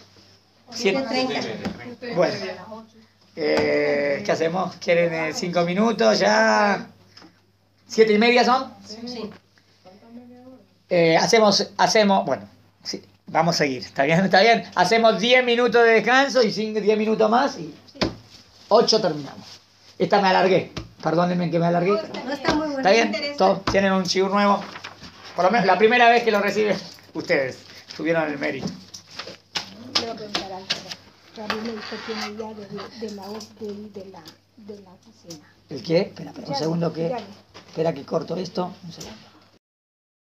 Siete. 7.30. Bueno. Eh, ¿Qué hacemos? ¿Quieren eh, cinco minutos ya? ¿Siete y media son? Sí. Eh, hacemos, hacemos, bueno, sí, vamos a seguir, ¿está bien? (laughs) ¿Está bien? Hacemos 10 minutos de descanso y 10 minutos más y 8 terminamos. Esta me alargué, perdónenme que me alargué. No está muy bueno. ¿Está bien? Todos tienen un chiur nuevo. Por lo menos la primera vez que lo reciben ustedes. Tuvieron el mérito. Quiero preguntar algo. gabinete tiene llave de, de la de, de la de la oficina. ¿El qué? Espera, espera, un segundo que. Espera que corto esto. Un segundo.